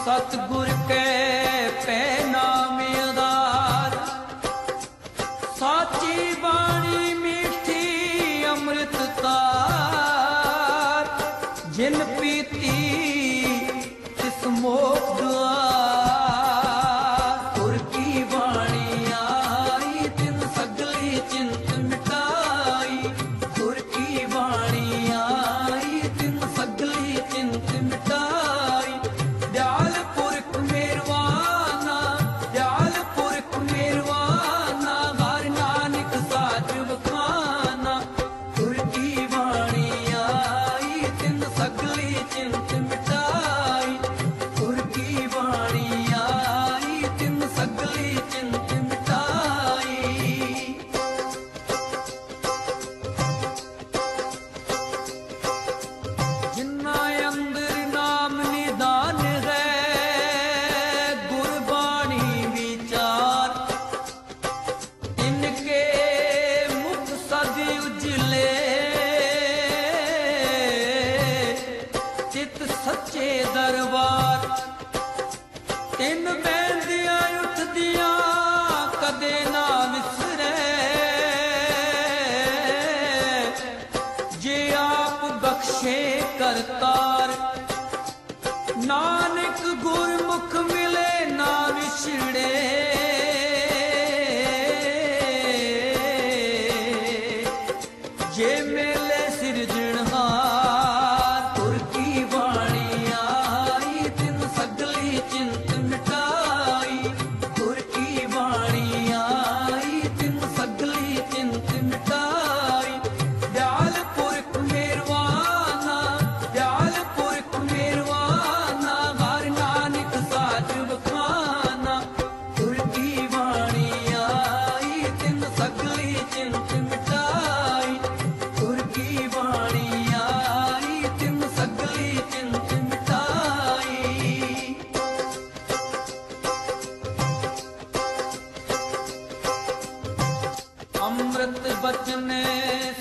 ਸਤਗੁਰ ਕੇ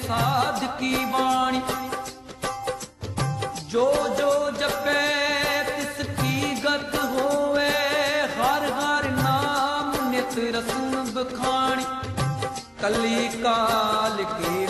ਸਾਧ ਕੀ ਬਾਣੀ? ਜੋ ਜੋ ਜਪੇ ਕੀ ਗਤ ਹੋਵੇ, ਹਰ ਹਰ ਨਾਮ ਨਿਤ ਰਸਨ ਬਖਾਣੀ। ਕਲੀ ਕਾਲ ਕੀ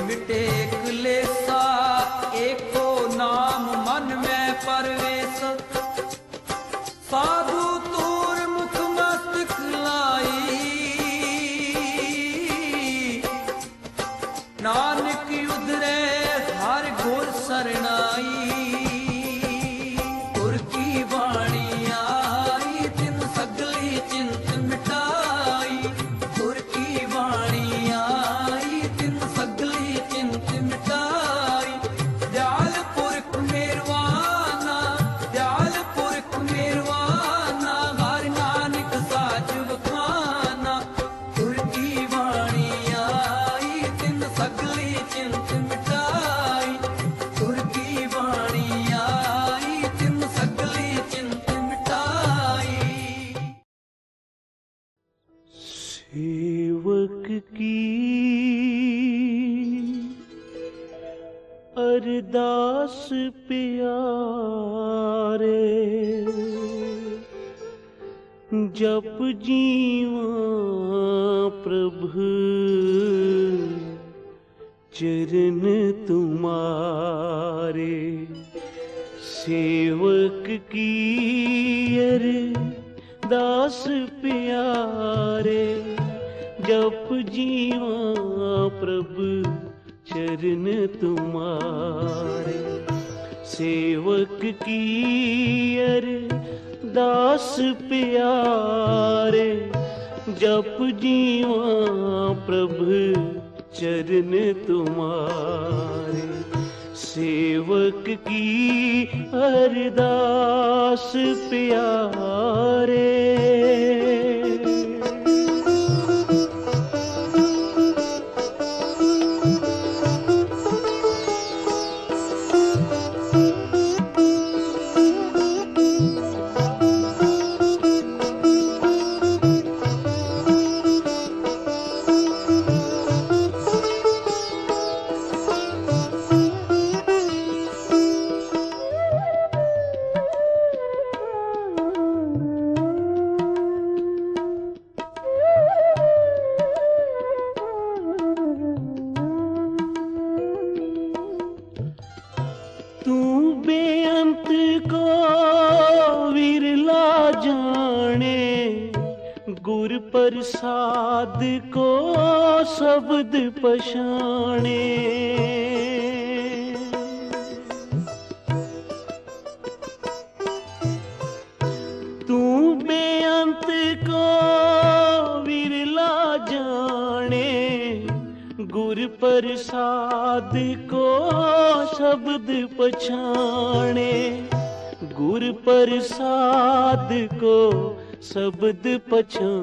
ਸ਼ਬਦ ਪਛੋ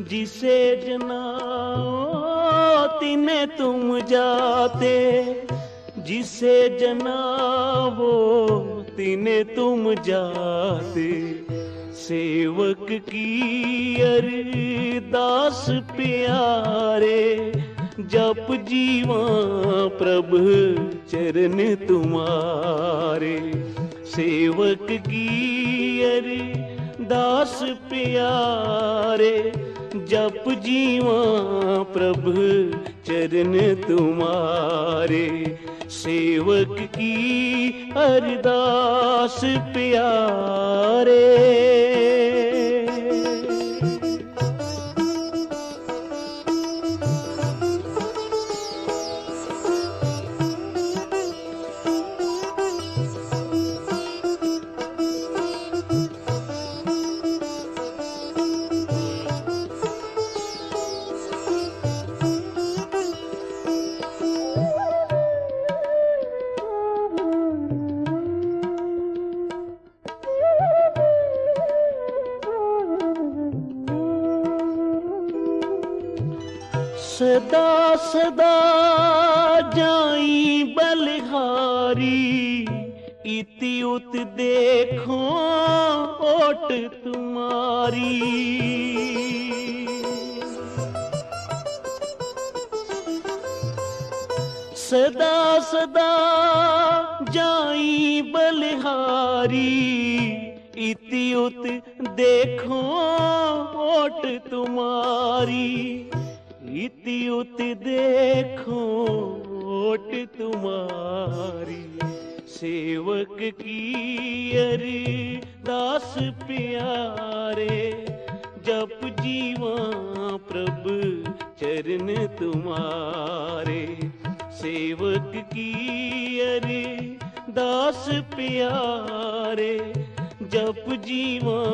जिसे जनाओ तिने तुम जाते, जिसे जनावो तिने तुम जाते, सेवक की अरदास प्यारे, जप जीवा प्रभु चरण तुम्हारे, सेवक की अरदास प्यारे जप जीवा प्रभु चरण तुम्हारे। सेवक की अरदास प्यारे। देखो ओट तुम्हारी। सदा सदा जाई बलिहारी, इति उत देखो ओट तुम्हारी। इति उत देखो ओट तुम्हारी। सेवक की अरे, दास प्यारे, जप जीवा प्रभु चरण तुम्हारे। सेवक की अरे, दास प्यारे, जप जीवा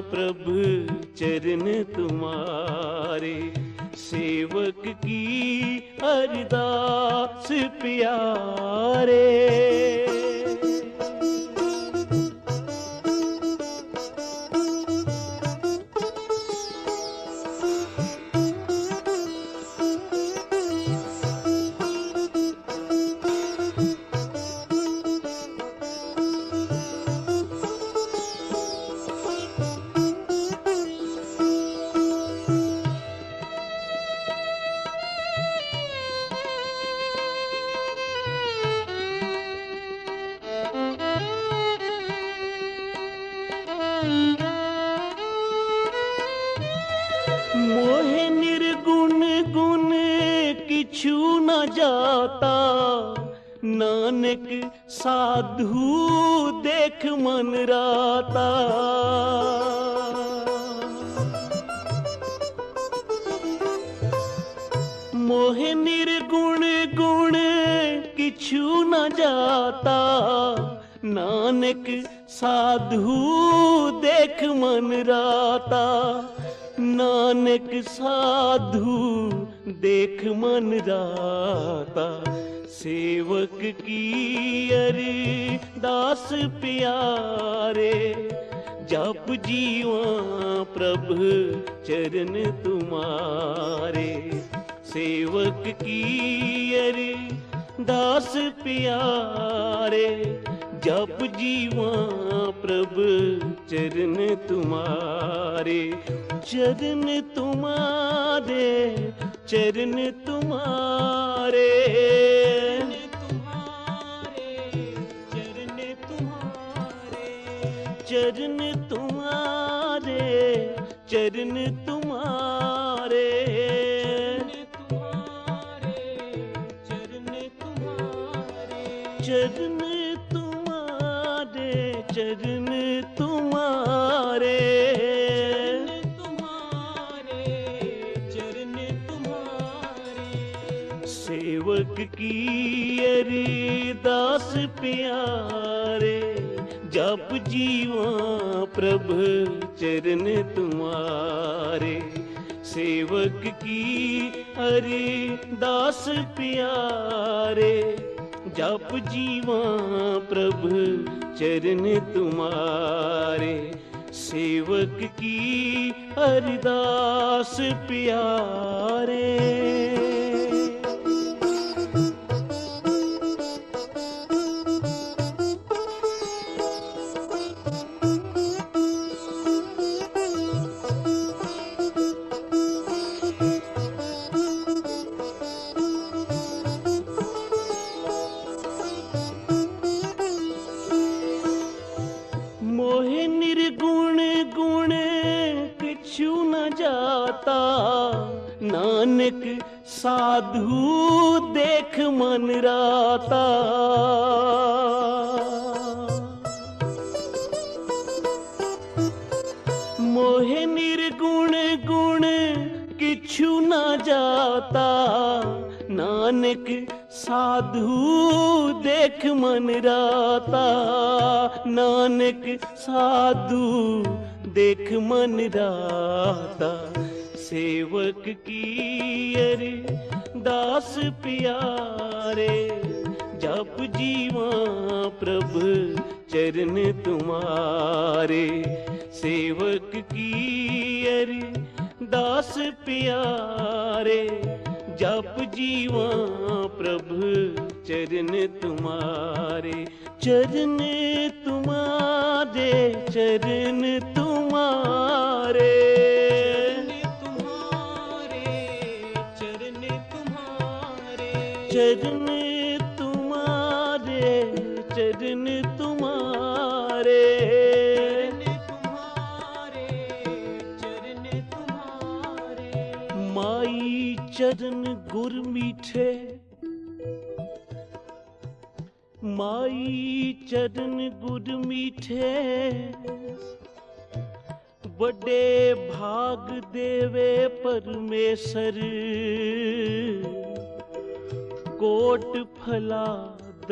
प्रभु चरण तुम्हारे। सेवक की अरदास प्यारे सेवक की अरदास प्यारे की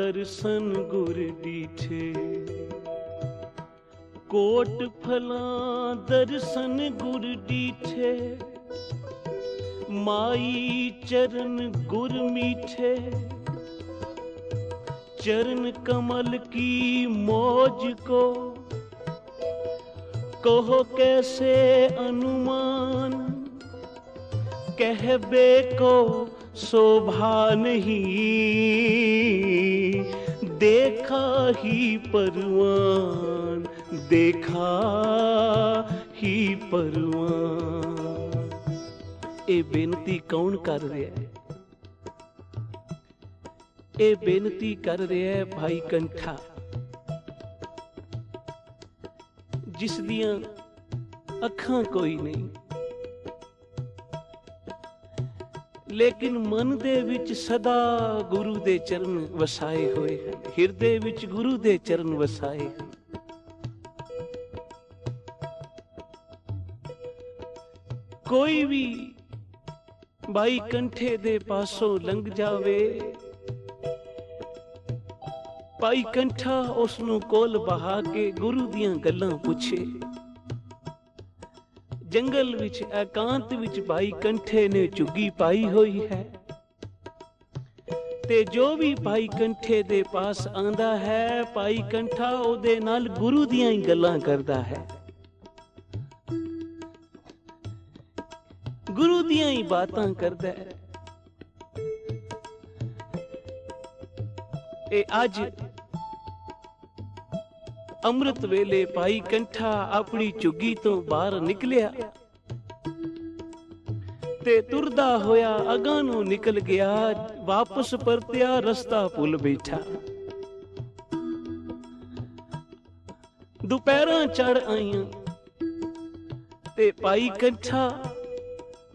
दर्शन गुर दीठे कोट फला दर्शन गुर दीठे माई चरण गुर मीठे। चरण कमल की मौज को। कहो कैसे अनुमान? कहबे को शोभा नहीं। देखा ही परवान देखा ही परवान ए बेनती कौन कर रहा है? ए बेनती कर रहा है भाई कंठा। जिस दिया अखा कोई नहीं ਲੇਕਿਨ ਮਨ ਦੇ ਵਿੱਚ ਸਦਾ ਗੁਰੂ ਦੇ ਚਰਨ ਵਸਾਏ ਹੋਏ ਹਨ। ਹਿਰਦੇ ਵਿੱਚ ਗੁਰੂ ਦੇ ਚਰਨ ਵਸਾਏ ਹਨ। ਕੋਈ ਵੀ ਬਾਈ ਕੰਠੇ ਦੇ ਪਾਸੋਂ ਲੰਘ ਜਾਵੇ, ਭਾਈ ਕੰਠਾ ਉਸ ਨੂੰ ਕੋਲ ਬਹਾ ਕੇ ਗੁਰੂ ਦੀਆਂ ਗੱਲਾਂ ਪੁੱਛੇ। ਜੰਗਲ ਵਿੱਚ, ਇਕਾਂਤ ਵਿੱਚ ਭਾਈ ਕੰਠੇ ਨੇ ਝੁੱਗੀ ਪਾਈ ਹੋਈ ਹੈ। ਤੇ ਜੋ ਵੀ ਭਾਈ ਕੰਠੇ ਦੇ ਪਾਸ ਆਂਦਾ ਹੈ, ਭਾਈ ਕੰਠਾ ਉਹਦੇ ਨਾਲ ਗੁਰੂ ਦੀਆਂ ਹੀ ਗੱਲਾਂ ਕਰਦਾ ਹੈ। ਗੁਰੂ ਦੀਆਂ ਹੀ ਬਾਤਾਂ ਕਰਦਾ ਹੈ। ਇਹ ਅੱਜ ਅੰਮ੍ਰਿਤ ਵੇਲੇ ਭਾਈ ਕੰਠਾ ਆਪਣੀ ਝੁੱਗੀ ਤੋਂ ਬਾਹਰ ਨਿਕਲਿਆ। ਤੇ ਤੁਰਦਾ ਹੋਇਆ ਅਗਾਂ ਨੂੰ ਨਿਕਲ ਗਿਆ, ਵਾਪਸ ਪਰਤਿਆ ਰਸਤਾ ਭੁੱਲ ਬੈਠਾ। ਦੁਪਹਿਰਾਂ ਚੜ ਆਈਆਂ ਤੇ ਭਾਈ ਕੰਠਾ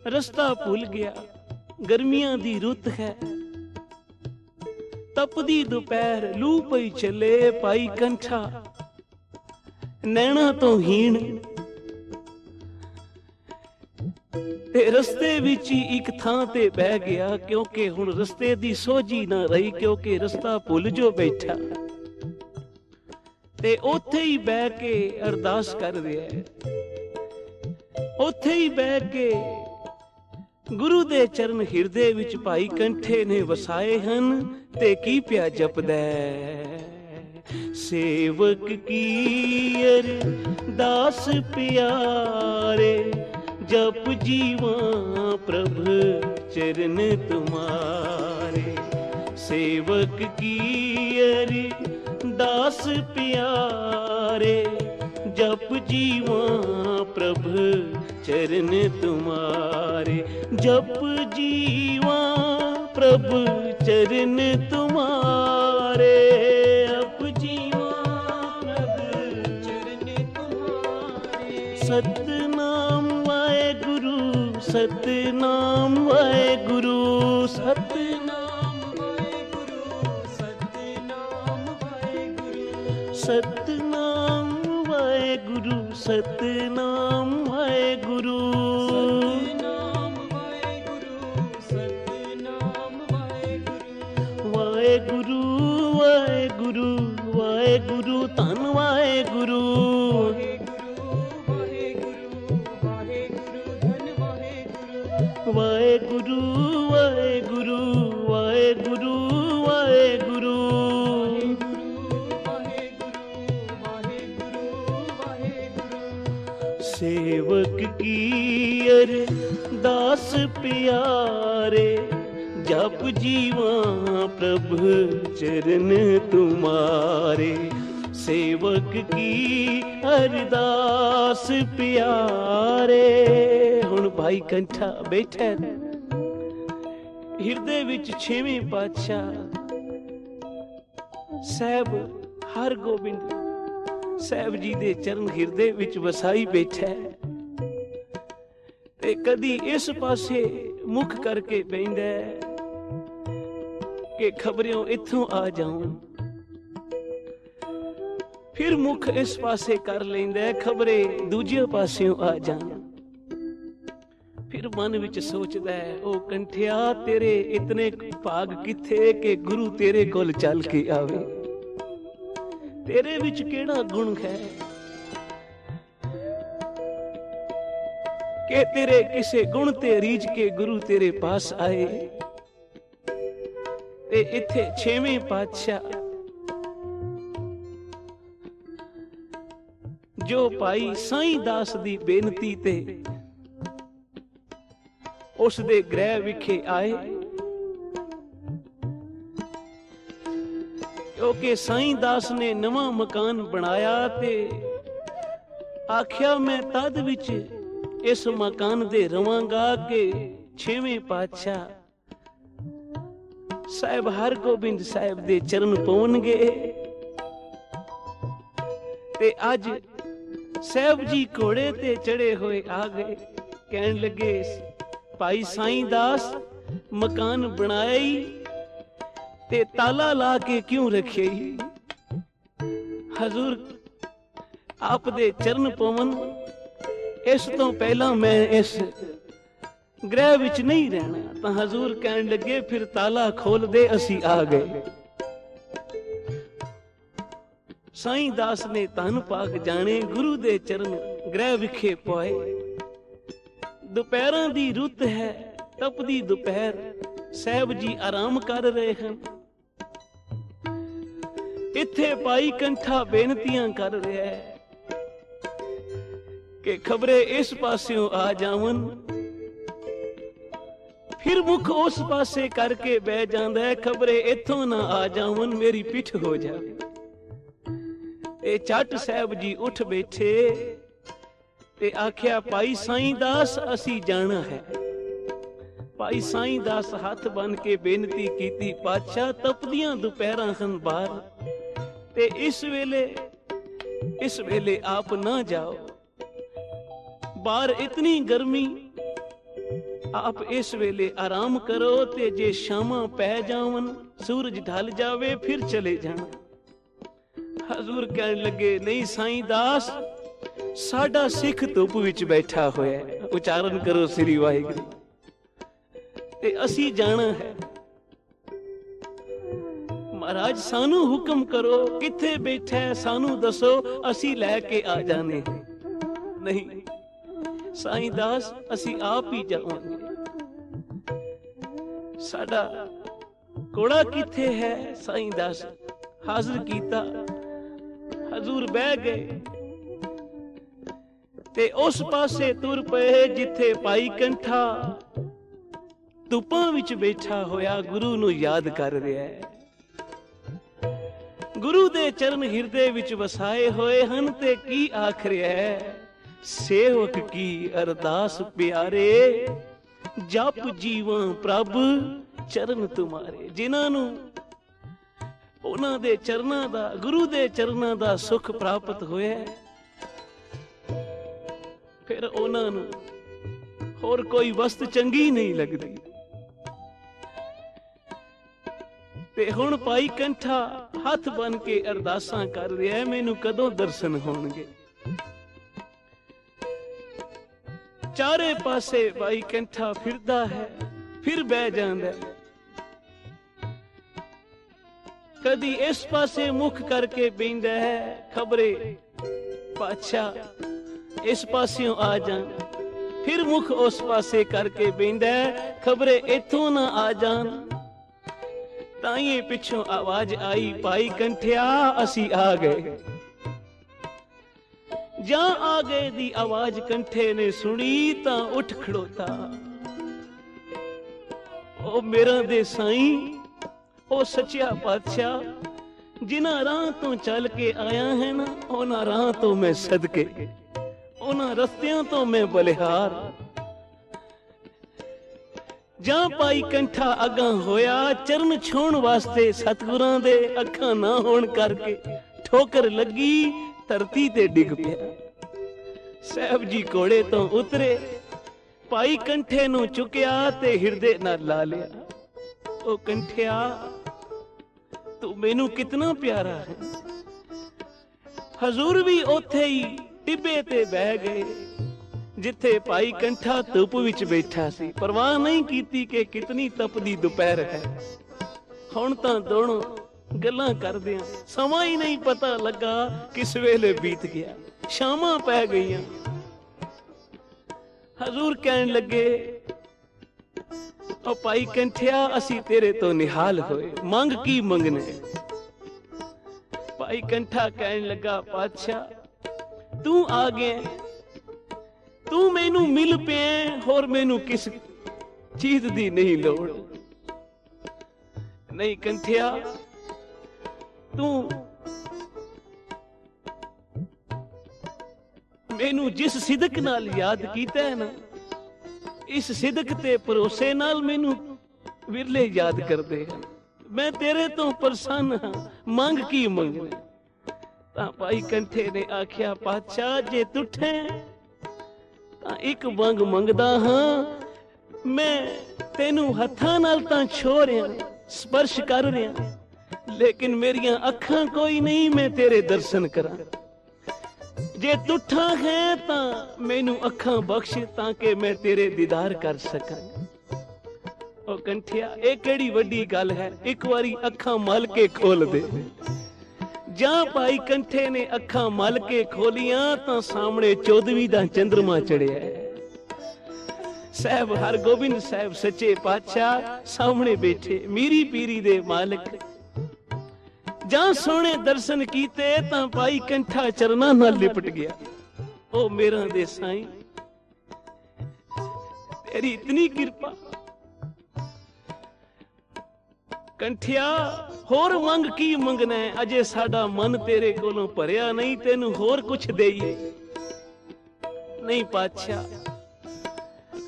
ਰਸਤਾ ਭੁੱਲ ਗਿਆ, ਗਰਮੀਆਂ ਦੀ ਰੁੱਤ ਹੈ। ਤਪਦੀ ਦੁਪਹਿਰ ਲੂ ਪਈ ਚੱਲੇ ਭਾਈ ਕੰਠਾ। ਨੈਣਾ ਤੋਂ ਹੀਣ। ਤੇ ਰਸਤੇ ਵਿੱਚ ਹੀ ਇੱਕ ਥਾਂ ਤੇ ਬਹਿ ਗਿਆ, ਕਿਉਂਕਿ ਹੁਣ ਰਸਤੇ ਦੀ ਸੋਝੀ ਨਾ ਰਹੀ, ਕਿਉਂਕਿ ਰਸਤਾ ਭੁੱਲ ਜੋ ਬੈਠਾ। ਤੇ ਉੱਥੇ ਹੀ ਬਹਿ ਕੇ ਅਰਦਾਸ ਕਰ ਰਿਹਾ ਹੈ। ਉੱਥੇ ਹੀ ਬਹਿ ਕੇ ਗੁਰੂ ਦੇ ਚਰਨ ਹਿਰਦੇ ਵਿੱਚ ਭਾਈ ਕੰਠੇ ਨੇ ਵਸਾਏ ਹਨ, ਤੇ ਕੀ ਪਿਆ ਜਪਦਾ ਹੈ? सेवक की अरे, दास प्यारे, जप जीवा प्रभु चरण तुम्हारे। सेवक की अरे, दास प्यारे, जप जीवा प्रभु चरण तुम्हारे। जप जीवा प्रभु चरण तुम्हारे। சத்து ਜਪ ਜੀਵਾ, ਪ੍ਰਭ ਚਰਨ ਤੁਮਾਰੇ। ਸੇਵਕ ਕੀ ਪਿਆਰੇ। ਹੁਣ ਭਾਈ ਕੰਠਾ ਬੈਠਾ ਹਿਰਦੇ ਵਿੱਚ ਛੇਵੇਂ ਪਾਤਸ਼ਾਹ। ਸਹਿਬ ਹਰ ਗੋਬਿੰਦ ਸਾਹਿਬ ਜੀ ਦੇ ਚਰਨ ਹਿਰਦੇ ਵਿੱਚ ਵਸਾਈ ਬੈਠਾ ਤੇ ਕਦੀ ਇਸ ਪਾਸੇ ਮੁਖ ਕਰਕੇ ਬੈਂਦਾ ਕਿ ਖਬਰਿਓ ਇੱਥੋਂ ਆ ਜਾਉਂ ਫਿਰ ਮੁਖ ਇਸ ਪਾਸੇ ਕਰ ਲੈਂਦਾ ਖਬਰੇ ਦੂਜੇ ਪਾਸਿਓਂ ਆ ਜਾਣ। ਫਿਰ ਮਨ ਵਿੱਚ ਸੋਚਦਾ ਹੈ, ਉਹ ਕੰਠਿਆ ਤੇਰੇ ਇਤਨੇ ਭਾਗ ਕਿੱਥੇ ਕਿ ਗੁਰੂ ਤੇਰੇ ਕੋਲ ਚੱਲ ਕੇ ਆਵੇ। ਤੇਰੇ ਵਿੱਚ ਕਿਹੜਾ ਗੁਣ ਹੈ? ਕਿ ਤੇਰੇ ਕਿਸੇ ਗੁਣ ਤੇ ਰੀਝ ਕੇ ਗੁਰੂ ਤੇਰੇ ਪਾਸ ਆਏ। ਤੇ ਇੱਥੇ ਛੇਵੇਂ ਪਾਤਸ਼ਾਹ ਜੋ ਭਾਈ ਸਾਈਂ ਦਾਸ ਦੀ ਬੇਨਤੀ ਤੇ ਉਸ ਦੇ ਗ੍ਰਹਿ ਵਿਖੇ ਆਏ। ਕਿਉਂਕਿ ਸਾਈਂ ਦਾਸ ਨੇ ਨਵਾਂ ਮਕਾਨ ਬਣਾਇਆ ਤੇ ਆਖਿਆ, ਮੈਂ ਤਦ ਵਿੱਚ ਇਸ ਮਕਾਨ ਦੇ ਰਵਾਂਗਾ ਕਿ ਛੇਵੇਂ ਪਾਤਸ਼ਾਹ ਸਾਹਿਬ ਹਰਗੋਬਿੰਦ ਸਾਹਿਬ ਦੇ ਚਰਨ ਪਾਉਣਗੇ ਤੇ ਅੱਜ ਸਾਹਿਬ ਜੀ ਘੋੜੇ ਤੇ ਚੜੇ ਹੋਏ ਆ ਗਏ। ਕਹਿਣ ਲੱਗੇ, ਭਾਈ ਸਾਈਂ ਦਾਸ, ਮਕਾਨ ਬਣਾਈ ਤੇ ਤਾਲਾ ਲਾ ਕੇ ਕਿਉਂ ਰੱਖਿਆ ਹਜ਼ੂਰ, ਆਪ ਦੇ ਚਰਨ ਪਵਨ, ਇਸ ਤੋਂ ਪਹਿਲਾਂ ਮੈਂ ਇਸ ਗ੍ਰਹਿ ਵਿੱਚ ਨਹੀਂ ਰਹਿਣਾ, ਤਾਂ ਹਜ਼ੂਰ ਕਹਿਣ ਲੱਗੇ, ਫਿਰ ਤਾਲਾ ਖੋਲ ਦੇ, ਅਸੀਂ ਆ ਗਏ। ਸਾਈਂ ਦਾਸ ਨੇ ਧਨ ਪਾਕ ਜਾਣੇ, ਗੁਰੂ ਦੇ ਚਰਨ ਗ੍ਰਹਿ ਵਿਖੇ ਪਾਏ ਦੁਪਹਿਰਾਂ ਦੀ ਰੁੱਤ ਹੈ, ਤਪਦੀ ਦੁਪਹਿਰ, ਸਹਿਬ ਜੀ ਆਰਾਮ ਕਰ ਰਹੇ ਹਨ। ਇੱਥੇ ਪਾਈ ਕੰਠਾ ਬੇਨਤੀਆਂ ਕਰ ਰਿਹਾ ਹੈ ਕਿ ਖਬਰੇ ਇਸ ਪਾਸਿਓਂ ਆ ਜਾਵਨ ਫਿਰ ਮੁਖ ਉਸ ਪਾਸੇ ਕਰਕੇ ਬਹਿ ਜਾਂਦਾ ਹੈ। ਖਬਰੇ ਇੱਥੋਂ ਨਾ ਆ ਜਾਵਨ ਮੇਰੀ ਪਿੱਠ ਹੋ ਜਾਵੇ। ਇਹ ਚੱਟ ਸਾਹਿਬ ਜੀ ਉੱਠ ਬੈਠੇ ਤੇ ਆਖਿਆ, ਭਾਈ ਸਾਈਂ ਦਾਸ, ਅਸੀਂ ਜਾਣਾ ਹੈ। ਭਾਈ ਸਾਈਂ ਦਾਸ ਹੱਥ ਬੰਨ ਕੇ ਬੇਨਤੀ ਕੀਤੀ, ਪਾਤਸ਼ਾਹ, ਤਪਦੀਆਂ ਦੁਪਹਿਰਾਂ ਹਨ ਬਾਹਰ ਤੇ ਇਸ ਵੇਲੇ ਇਸ ਵੇਲੇ ਆਪ ਨਾ ਜਾਓ। ਬਾਹਰ ਇਤਨੀ ਗਰਮੀ ਆਪ ਇਸ ਵੇਲੇ ਆਰਾਮ ਕਰੋ ਤੇ ਜੇ ਸ਼ਾਮਾਂ ਪੈ ਜਾਵਨ, ਸੂਰਜ ਢਲ ਜਾਵੇ, ਫਿਰ ਚਲੇ ਜਾਣਾ। ਹਜ਼ੂਰ ਕਹਿਣ ਲੱਗੇ, ਨਹੀਂ ਸਾਈਂ ਦਾਸ, ਸਾਡਾ ਸਿੱਖ ਧੁੱਪ ਵਿੱਚ ਬੈਠਾ ਹੋਇਆ ਹੈ। ਉਚਾਰਨ ਕਰੋ ਸ੍ਰੀ ਵਾਹਿਗੁਰੂ। ਤੇ ਅਸੀਂ ਜਾਣਾ ਹੈ। ਮਹਾਰਾਜ, ਸਾਨੂੰ ਹੁਕਮ ਕਰੋ, ਕਿੱਥੇ ਬੈਠਾ ਹੈ ਸਾਨੂੰ ਦੱਸੋ, ਅਸੀਂ ਲੈ ਕੇ ਆ ਜਾਣੇ ਨਹੀਂ ਸਾਈਂ ਦਾਸ, ਅਸੀਂ ਆਪ ਹੀ ਜਾਵਾਂਗੇ। ਸਾਡਾ ਕੋੜਾ ਕਿੱਥੇ ਹੈ ਸਾਈਂ ਦਾਸ? ਹਾਜ਼ਰ ਕੀਤਾ। ਹਜ਼ੂਰ ਬਹਿ ਗਏ। ਤੇ ਉਸ ਪਾਸੇ ਤੁਰ ਪਏ ਜਿੱਥੇ ਪਾਈ ਕੰਠਾ ਧੁੱਪਾਂ ਵਿੱਚ ਬੈਠਾ ਹੋਇਆ ਗੁਰੂ ਨੂੰ ਯਾਦ ਕਰ ਰਿਹਾ ਹੈ। ਗੁਰੂ ਦੇ ਚਰਨ ਹਿਰਦੇ ਵਿੱਚ ਵਸਾਏ ਹੋਏ ਹਨ ਤੇ ਕੀ ਆਖ ਰਿਹਾ ਹੈ? ਸੇਵਕ ਕੀ ਅਰਦਾਸ ਪਿਆਰੇ? ਜਪ ਜੀਵਾਂ ਪ੍ਰਭ, ਚਰਨ ਤੁਮਾਰੇ। ਜਿਨ੍ਹਾਂ ਨੂੰ ਉਹਨਾਂ ਦੇ ਚਰਨਾਂ ਦਾ, ਗੁਰੂ ਦੇ ਚਰਨਾਂ ਦਾ ਸੁਖ ਪ੍ਰਾਪਤ ਹੋਇਆ ਫਿਰ ਉਹਨਾਂ ਨੂੰ ਹੋਰ ਕੋਈ ਵਸਤ ਚੰਗੀ ਨਹੀਂ ਲੱਗਦੀ। ਤੇ ਹੁਣ ਭਾਈ ਕੰਠਾ ਹੱਥ ਬਨ ਕੇ ਅਰਦਾਸਾਂ ਕਰ ਰਿਹਾ ਮੈਨੂੰ ਕਦੋਂ ਦਰਸ਼ਨ ਹੋਣਗੇ? ਚਾਰੇ ਪਾਸੇ ਭਾਈ ਕੰਠਾ ਫਿਰਦਾ ਹੈ, ਫਿਰ ਬਹਿ ਜਾਂਦਾ ਕਦੀ ਇਸ ਪਾਸੇ ਮੁਖ ਕਰਕੇ ਬੈਂਦਾ ਹੈ, ਖਬਰੇ ਪਾਤਸ਼ਾਹ ਇਸ ਪਾਸਿਓਂ ਆ ਜਾਣ। ਫਿਰ ਮੁਖ ਉਸ ਪਾਸੇ ਕਰਕੇ ਬੈਂਦਾ ਖਬਰੇ ਇੱਥੋਂ ਨਾ ਆ ਜਾਣ। ਤਾਂ ਤਾਈਏ ਪਿੱਛੋਂ ਆਵਾਜ਼ ਆਈ, ਭਾਈ ਕੰਠਿਆ, ਅਸੀਂ ਆ ਗਏ। ਜਾਂ ਆ ਗਏ ਦੀ ਆਵਾਜ਼ ਕੰਠੇ ਨੇ ਸੁਣੀ ਤਾਂ ਉੱਠ ਖੜੋਤਾ। ਉਹ ਮੇਰਾ ਦੇ ਸਾਈਂ, ਉਹ ਸੱਚਿਆ ਪਾਤਸ਼ਾਹ, ਜਿਨ੍ਹਾਂ ਰਾਹ ਤੋਂ ਚੱਲ ਕੇ ਆਇਆ ਹੈ ਨਾ, ਉਹਨਾਂ ਰਾਹ ਤੋਂ ਮੈਂ ਸਦਕੇ, ਉਹਨਾਂ ਰਸਤਿਆਂ ਤੋਂ ਮੈਂ ਬਲਿਹਾਰ। ਜਾਂ ਪਾਈ ਕੰਠਾ ਅਗਾਂ ਹੋਇਆ, ਚਰਨ ਛੋਣ ਵਾਸਤੇ ਸਤਿਗੁਰਾਂ ਦੇ ਅੱਖਾਂ ਨਾ ਹੋਣ ਕਰਕੇ ਠੋਕਰ ਲੱਗੀ ਧਰਤੀ ਤੇ ਡਿੱਗ ਪਿਆ। ਸਹਿਬ ਜੀ ਘੋੜੇ ਤੋਂ ਉਤਰੇ। ਭਾਈ ਕੰਠੇ ਨੂੰ ਚੁੱਕਿਆ ਤੇ ਹਿਰਦੇ ਨਾਲ ਲਾ ਲਿਆ। ਉਹ ਕੰਠਿਆ, ਤੂੰ ਮੈਨੂੰ ਕਿਤਨਾ ਪਿਆਰਾ ਹੈ। ਹਜ਼ੂਰ ਵੀ ਉੱਥੇ ਹੀ ਟਿੱਬੇ ਤੇ ਬਹਿ ਗਏ, ਜਿੱਥੇ ਭਾਈ ਕੰਠਾ ਧੁੱਪ ਵਿੱਚ ਬੈਠਾ ਸੀ। ਪਰਵਾਹ ਨਹੀਂ ਕੀਤੀ ਕਿ ਕਿਤਨੀ ਤਪਦੀ ਦੁਪਹਿਰ ਹੈ। ਹੁਣ ਤਾਂ ਦੋਨੋਂ ਗੱਲਾਂ ਕਰਦੇ ਆ। ਸਮਾਂ ਹੀ ਨਹੀਂ ਪਤਾ ਲੱਗਾ ਕਿਸ ਵੇਲੇ ਬੀਤ ਗਿਆ। ਸ਼ਾਮਾਂ ਪੈ ਗਈਆਂ। ਹਜ਼ੂਰ ਕਹਿਣ ਲੱਗੇ ਉਹ ਭਾਈ ਕੰਠਿਆ, ਅਸੀਂ ਤੇਰੇ ਤੋਂ ਨਿਹਾਲ ਹੋਏ। ਮੰਗ ਕੀ ਮੰਗਨੇ? ਭਾਈ ਕੰਠਾ ਕਹਿਣ ਲੱਗਾ, ਪਾਤਸ਼ਾਹ, ਤੂੰ ਆ ਗਿਆ ਤੂੰ ਮੈਨੂੰ ਮਿਲ ਪਿਆ ਹੋਰ ਮੈਨੂੰ ਕਿਸ ਚੀਜ਼ ਦੀ ਨਹੀਂ ਲੋੜ? ਨਹੀਂ ਕੰਠਿਆ ਤੂੰ ਮੈਨੂੰ ਜਿਸ ਸਿਦਕ ਨਾਲ ਯਾਦ ਕੀਤਾ ਹੈ ਨਾ, ਇਸ ਸਿਦਕ ਤੇ ਭਰੋਸੇ ਨਾਲ ਮੈਨੂੰ ਵਿਰਲੇ ਯਾਦ ਕਰਦੇ ਹਨ। ਮੈਂ ਤੇਰੇ ਤੋਂ ਪ੍ਰਸੰਨ ਹਾਂ, ਮੰਗ ਕੀ ਮੰਗਣਾ ਤਾਂ ਭਾਈ ਕੰਠੇ ਨੇ ਆਖਿਆ, ਪਾਤਸ਼ਾਹ, ਜੇ ਤੁਠੇ ਤਾਂ ਇੱਕ ਮੰਗ ਮੰਗਦਾ ਹਾਂ, ਮੈਂ ਤੈਨੂੰ ਹੱਥਾਂ ਨਾਲ ਤਾਂ ਛੋ ਰਿਹਾ, ਸਪਰਸ਼ ਕਰ ਰਿਹਾ ਲੇਕਿਨ ਮੇਰੀਆਂ ਅੱਖਾਂ ਕੋਈ ਨਹੀਂ, ਮੈਂ ਤੇਰੇ ਦਰਸ਼ਨ ਕਰਾਂ। ਜੇ ਤੁਠਾ ਹੈ ਤਾਂ ਮੈਨੂੰ ਅੱਖਾਂ ਬਖਸ਼ ਤਾਂ ਕਿ ਮੈਂ ਤੇਰੇ ਦੀਦਾਰ ਕਰ ਸਕਾਂ। ਉਹ ਕੰਠਿਆ, ਇਹ ਕਿਹੜੀ ਵੱਡੀ ਗੱਲ ਹੈ? ਇੱਕ ਵਾਰੀ ਅੱਖਾਂ ਮਲ ਕੇ ਖੋਲ ਦੇ। ਜਾਂ ਭਾਈ ਕੰਠੇ ਨੇ ਅੱਖਾਂ ਮਲ ਕੇ ਖੋਲੀਆਂ ਤਾਂ ਸਾਹਮਣੇ 14ਵੀਂ ਦਾ ਚੰਦਰਮਾ ਚੜਿਆ ਹੈ। ਸਹਿਬ ਹਰਗੋਬਿੰਦ ਸਾਹਿਬ ਸੱਚੇ ਪਾਤਸ਼ਾਹ ਸਾਹਮਣੇ ਬੈਠੇ, ਮੀਰੀ ਪੀਰੀ ਦੇ ਮਾਲਕ। ਜਾਂ ਸੋਹਣੇ ਦਰਸ਼ਨ ਕੀਤੇ, ਤਾਂ ਭਾਈ ਕੰਠਾ ਚਰਨਾਂ ਨਾਲ ਲਿਪਟ ਗਿਆ। ਉਹ ਮੇਰਾ ਦੇ ਸਾਈਂ। ਤੇਰੀ ਇਤਨੀ ਕਿਰਪਾ। ਕੰਠਿਆ, ਹੋਰ ਮੰਗ ਕੀ ਮੰਗਣਾ ਅਜੇ ਸਾਡਾ ਮਨ ਤੇਰੇ ਕੋਲੋਂ ਭਰਿਆ ਨਹੀਂ, ਤੈਨੂੰ ਹੋਰ ਕੁਛ ਦੇਈਏ। ਨਹੀਂ ਪਾਤਸ਼ਾਹ।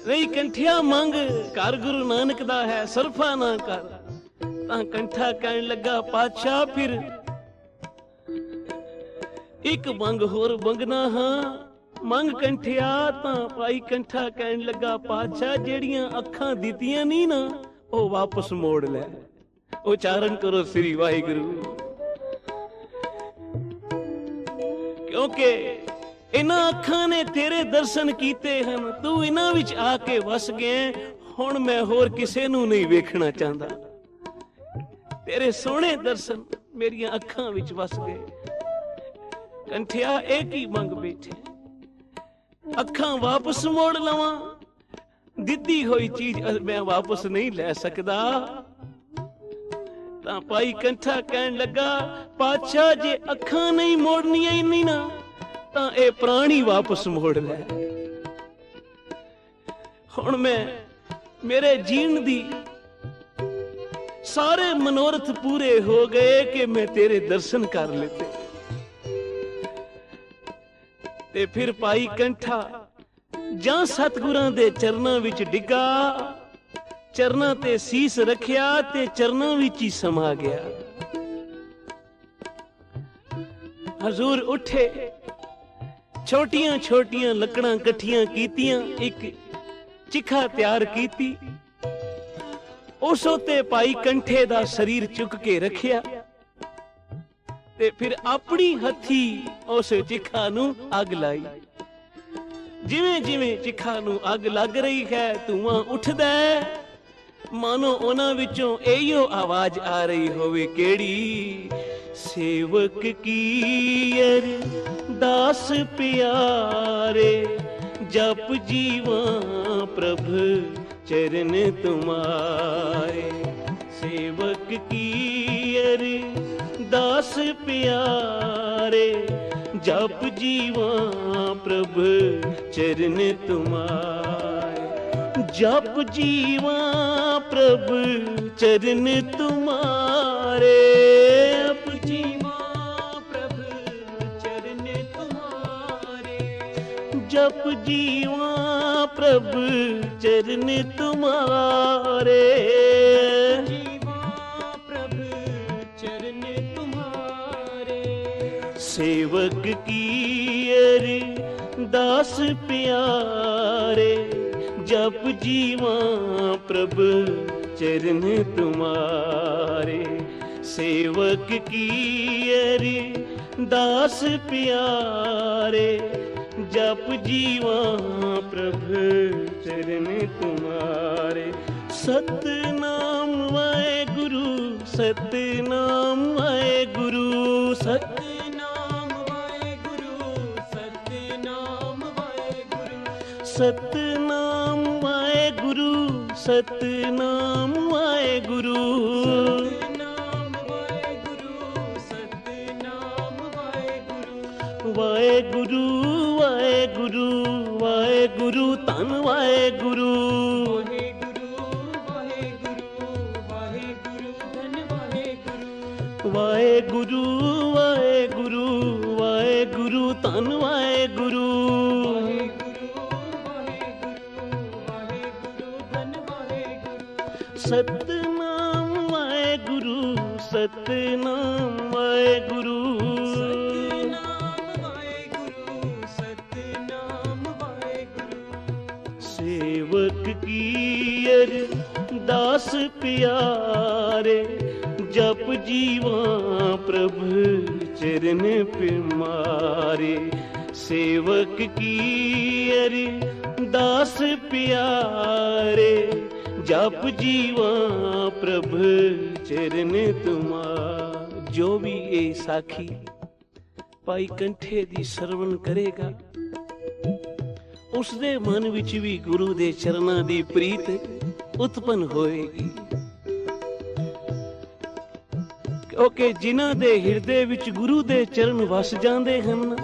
ਨਹੀਂ ਕੰਠਿਆ, ਮੰਗ ਘਰ ਗੁਰੂ ਨਾਨਕ ਦਾ ਹੈ, ਸਰਫਾ ਨਾ ਕਰ। ਤਾਂ ਕੰਠਾ ਕਹਿਣ ਲੱਗਾ, ਪਾਤਸ਼ਾਹ ਫਿਰ ਇੱਕ ਮੰਗ ਹੋਰ ਮੰਗਣਾ ਹਾਂ। ਮੰਗ ਕੰਠਿਆ ਤਾਂ ਭਾਈ ਕੰਠਾ ਕਹਿਣ ਲੱਗਾ, ਪਾਤਸ਼ਾਹ ਜਿਹੜੀਆਂ ਅੱਖਾਂ ਦਿੱਤੀਆਂ ਨਹੀਂ ਨਾ, ਉਹ ਵਾਪਸ ਮੋੜ ਲੈ। ਉਚਾਰਨ ਕਰੋ ਸ੍ਰੀ ਵਾਹਿਗੁਰੂ। ਕਿਉਂਕਿ ਇਹਨਾਂ ਅੱਖਾਂ ਨੇ ਤੇਰੇ ਦਰਸ਼ਨ ਕੀਤੇ ਹਨ, ਤੂੰ ਇਹਨਾਂ ਵਿੱਚ ਆ ਕੇ ਵਸ ਗਿਆ ਹੁਣ ਮੈਂ ਹੋਰ ਕਿਸੇ ਨੂੰ ਨਹੀਂ ਵੇਖਣਾ ਚਾਹੁੰਦਾ। ਤੇਰੇ ਸੋਹਣੇ ਦਰਸ਼ਨ ਮੇਰੀਆਂ ਅੱਖਾਂ ਵਿੱਚ ਵਸ ਗਏ। ਕੰਠਿਆ ਇਹ ਕੀ ਮੰਗ ਬੈਠੇ? ਅੱਖਾਂ ਵਾਪਸ ਮੋੜ ਲਵਾਂ। ਦਿੱਤੀ ਹੋਈ ਚੀਜ਼ ਮੈਂ ਵਾਪਸ ਨਹੀਂ ਲੈ ਸਕਦਾ। ਤਾਂ ਭਾਈ ਕੰਠਾ ਕਹਿਣ ਲੱਗਾ, ਪਾਤਸ਼ਾਹ, ਜੇ ਅੱਖਾਂ ਨਹੀਂ ਮੋੜਨੀਆਂ ਇੰਨੀ ਨਾ, ਤਾਂ ਇਹ ਪ੍ਰਾਣੀ ਵਾਪਸ ਮੋੜ ਲੈ। ਹੁਣ ਮੈਂ ਮੇਰੇ ਜੀਣ ਦੀ ਸਾਰੇ ਮਨੋਰਥ ਪੂਰੇ ਹੋ ਗਏ ਕਿ ਮੈਂ ਤੇਰੇ ਦਰਸ਼ਨ ਕਰ ਲਿੱਤੇ। ਤੇ ਫਿਰ ਪਾਈ ਕੰਠਾ, ਜਾਂ ਸਤਗੁਰਾਂ ਦੇ ਚਰਨਾਂ ਵਿੱਚ ਡਿੱਗਾ, ਚਰਨਾਂ ਤੇ ਸੀਸ ਰੱਖਿਆ ਤੇ ਚਰਨਾਂ ਵਿੱਚ ਹੀ ਸਮਾ ਗਿਆ। ਹਜ਼ੂਰ ਉੱਠੇ ਛੋਟੀਆਂ ਛੋਟੀਆਂ ਲੱਕੜਾਂ ਇਕੱਠੀਆਂ ਕੀਤੀਆਂ, ਇੱਕ ਚਿਖਾ ਤਿਆਰ ਕੀਤੀ ਉਸ ਉਤੇ ਭਾਈ ਕੰਠੇ ਦਾ ਸਰੀਰ ਚੁੱਕ ਕੇ ਰੱਖਿਆ ਤੇ ਫਿਰ ਆਪਣੀ ਹੱਥੀ ਉਸ ਚਿਖਾ ਨੂੰ ਅੱਗ ਲਾਈ। ਜਿਵੇਂ ਜਿਵੇਂ ਚਿਖਾ ਨੂੰ ਅੱਗ ਲੱਗ ਰਹੀ ਹੈ, ਧੂਆਂ ਉੱਠਦਾ ਮਾਨੋ ਉਹਨਾਂ ਵਿੱਚੋਂ ਇਹੋ ਆਵਾਜ਼ ਆ ਰਹੀ ਹੋਵੇ, ਕਿਹੜੀ? ਸੇਵਕ ਕੀ ਅਰ ਦਾਸ ਪਿਆਰੇ, ਜਪ ਜੀਵਾਂ ਪ੍ਰਭ ਚਰਨ ਤੁਮਾਰੇ ਸੇਵਕ ਕੀ ਅਰ ਦਾਸ ਪਿਆਰੇ ਜਪ ਜੀਵਾਂ ਪ੍ਰਭ ਚਰਨ ਤੁਮਾਰੇ ਜਪ ਜੀਵਾ ਪ੍ਰਭ ਚਰਨ ਤੁਮਾਰੇ ਅਪ ਜੀਵਾ प्रभु चरण तुम्हारे जीवा प्रभु चरण तुम्हारे सेवक की अरे दास प्यारे जब जीवा प्रभु चरण तुम्हारे सेवक की अरे दास प्यारे जप जीवा प्रभु चरण तुम्हारे सतनाम वाहे गुरु सतनाम वाहे गुरु सतनाम वाहे गुरु सतनाम वाहे गुरु सतनाम वाहे गुरु सतनाम वाहे गुरु ਧੰਨ ਵਾਏ ਗੁਰੂ दिन पे मारे सेवक की अरे दास प्यारे जप जीवा प्रभु चरण तुम्हार जो भी ए साखी ਭਾਈ ਕੰਠੇ ਦੀ ਸਰਵਣ ਕਰੇਗਾ ਉਸ ਦੇ ਮਨ ਵਿੱਚ ਵੀ ਗੁਰੂ ਦੇ ਚਰਨਾਂ ਦੀ ਪ੍ਰੀਤ ਉਤਪਨ ਹੋਏਗੀ। ਕਿਉਂਕਿ ਜਿਨ੍ਹਾਂ ਦੇ ਹਿਰਦੇ ਵਿੱਚ ਗੁਰੂ ਦੇ ਚਰਨ ਵਸ ਜਾਂਦੇ ਹਨ।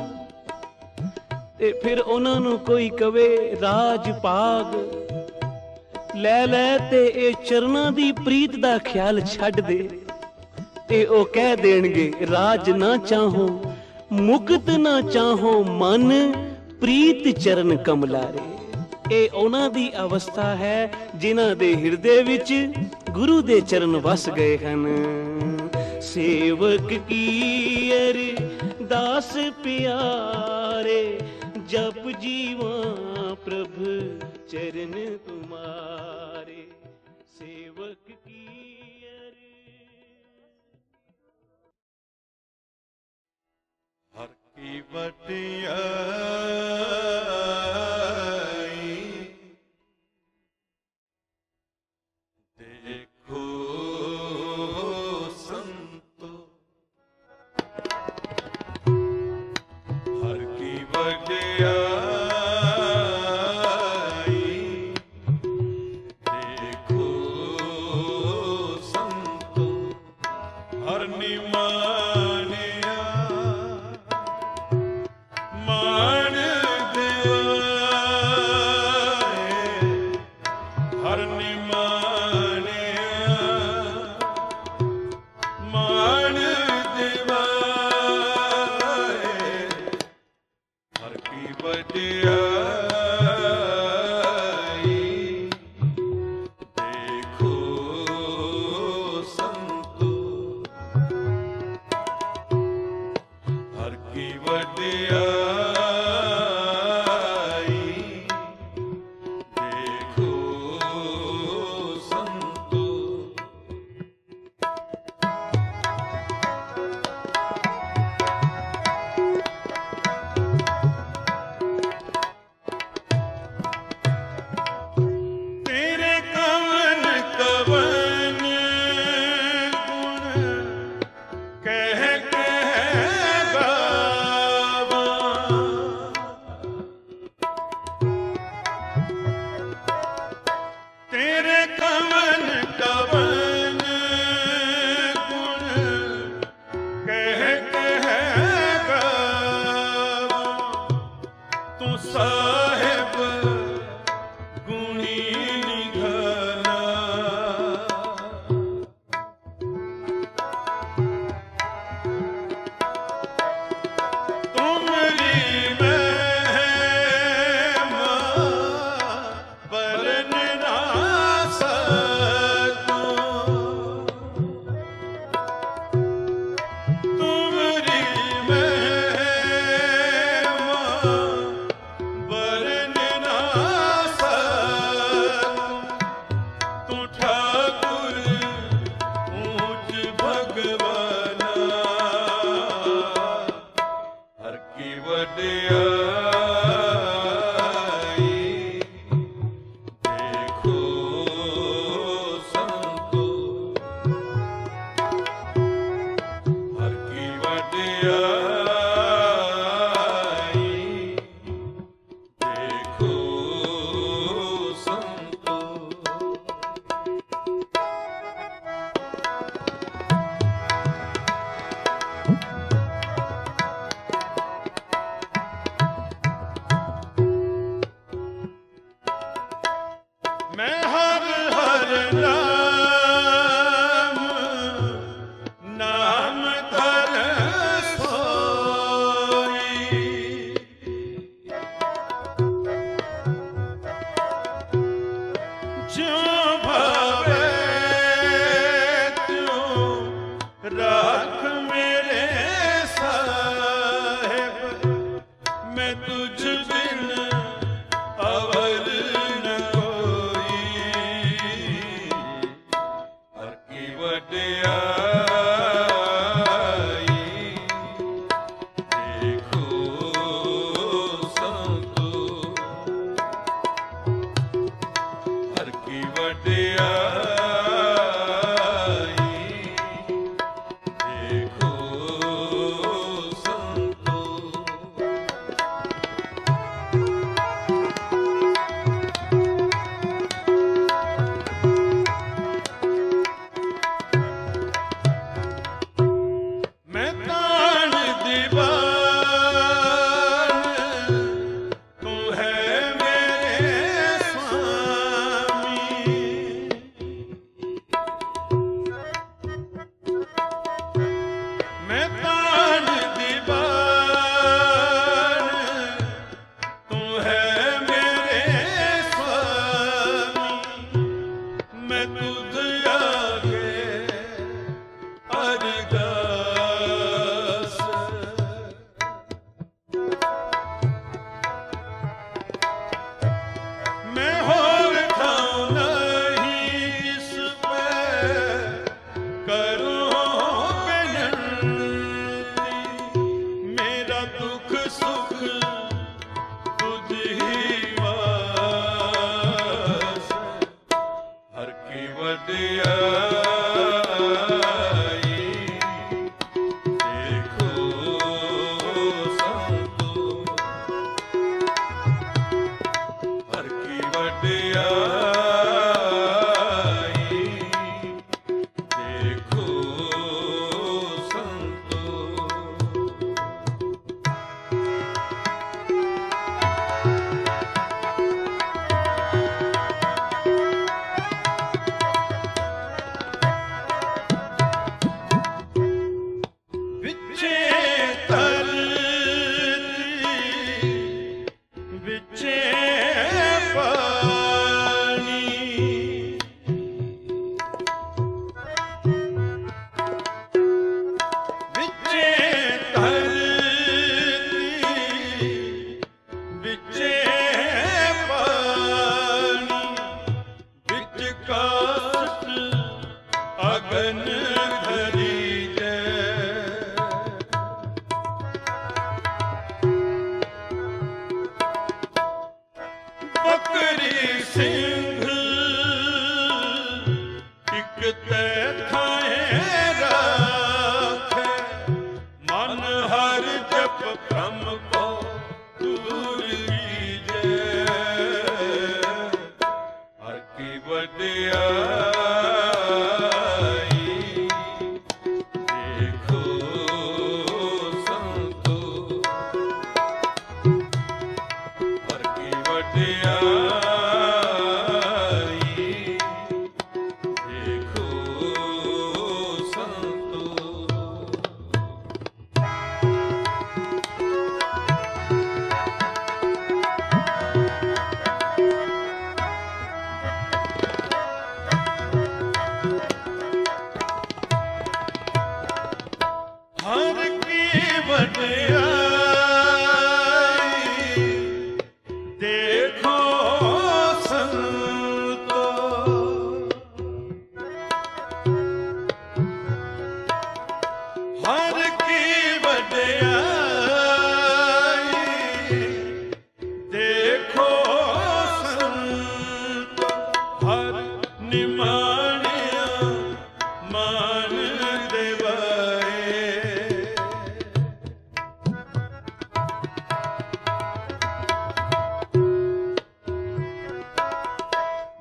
ਤੇ ਫਿਰ ਉਹਨਾਂ ਨੂੰ ਕੋਈ ਕਵੇ, ਰਾਜ ਭਾਗ ਲੈ ਲੈ ਤੇ ਇਹ ਚਰਨਾਂ ਦੀ ਪ੍ਰੀਤ ਦਾ ਖਿਆਲ ਛੱਡ ਦੇ। ਤੇ ਉਹ ਕਹਿ ਦੇਣਗੇ, ਰਾਜ ਨਾ ਚਾਹੋ, ਮੁਕਤ ਨਾ ਚਾਹੋ, ਮਨ ਪ੍ਰੀਤ ਚਰਨ ਕਮਲਾਰੇ ਇਹ ਉਹਨਾਂ ਦੀ ਅਵਸਥਾ ਹੈ ਜਿਨ੍ਹਾਂ ਦੇ ਹਿਰਦੇ ਵਿੱਚ ਗੁਰੂ ਦੇ ਚਰਨ ਵਸ ਗਏ ਹਨ। सेवक की अरदास प्यारे जप जीवा प्रभु चरण तुम्हारे सेवक की हर की बटिया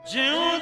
ਜਿਉ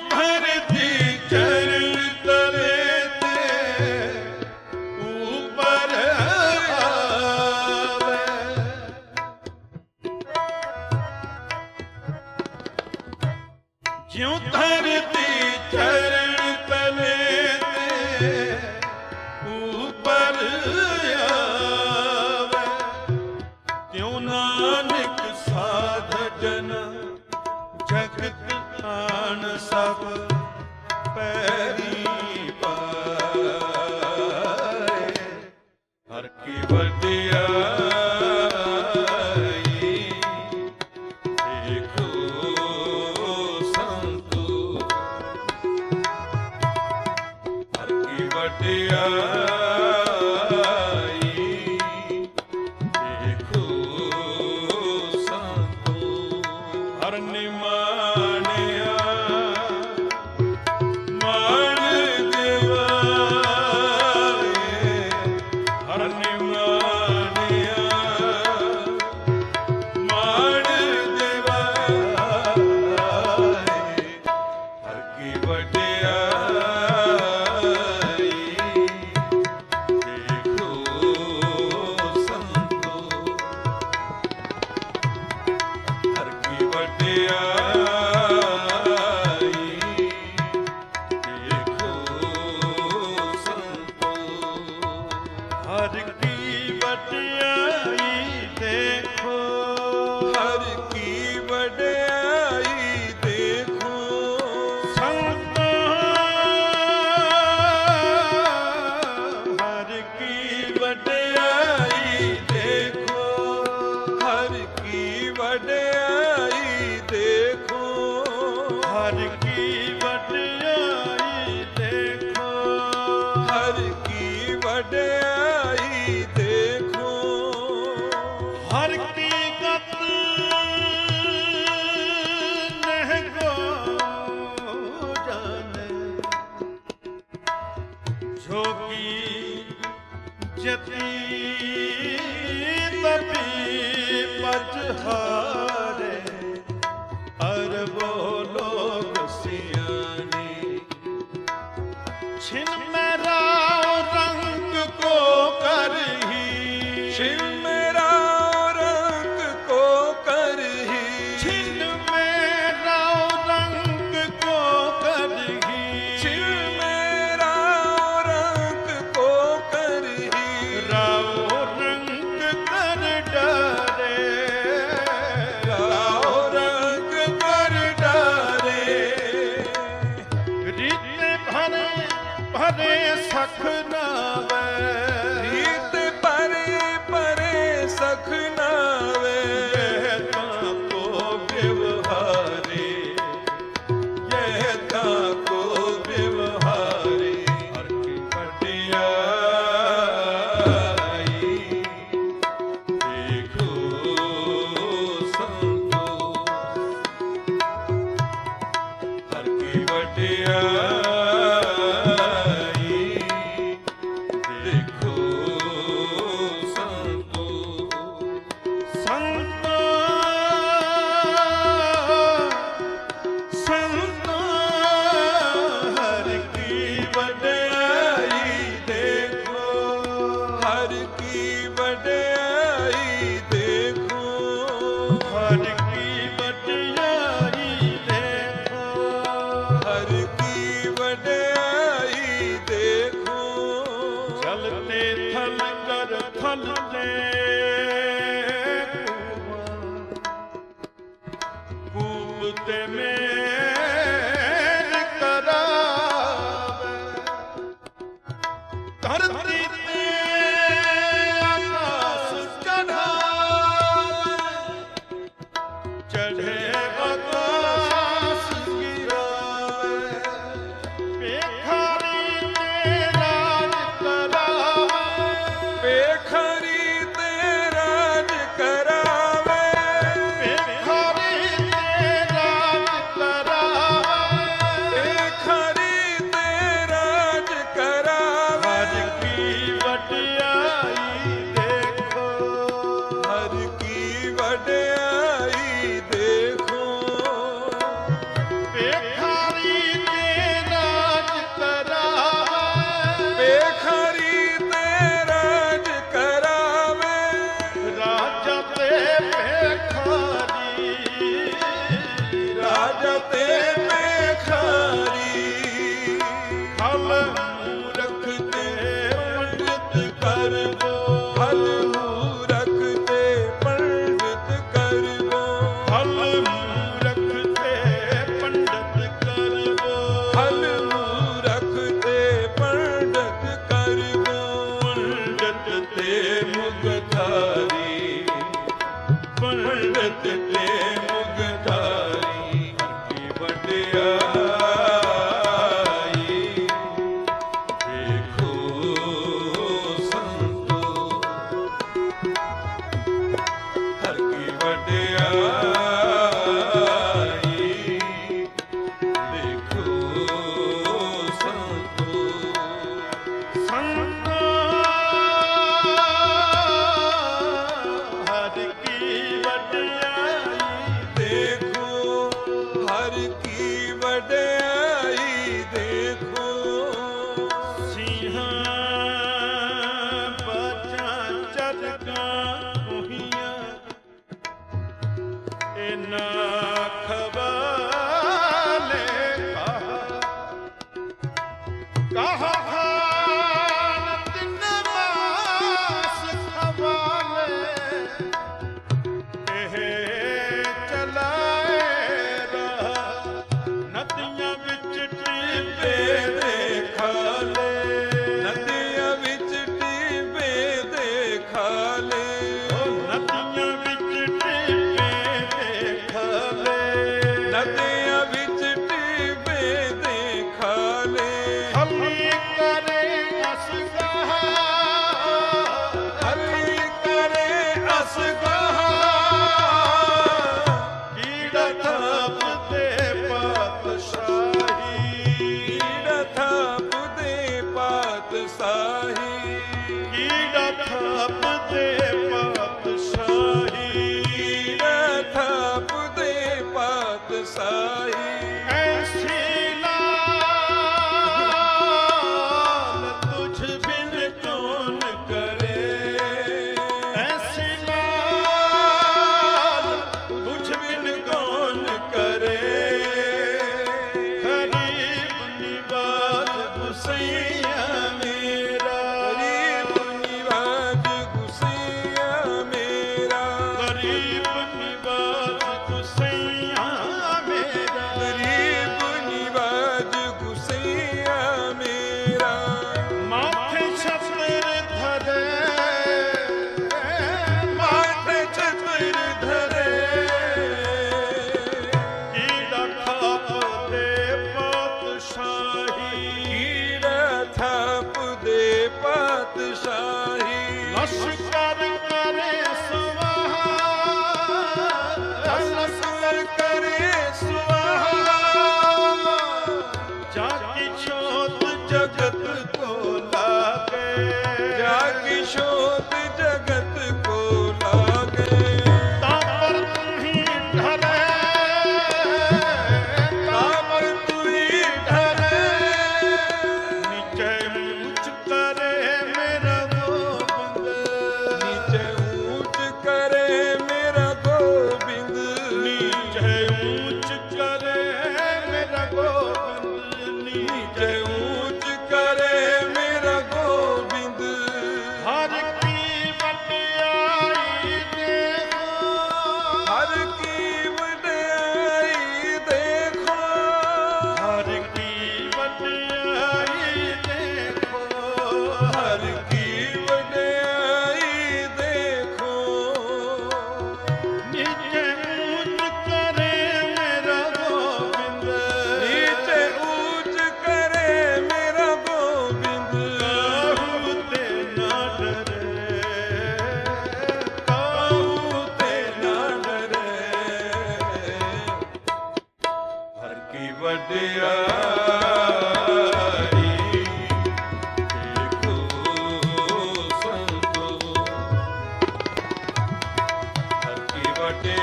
ਕੀ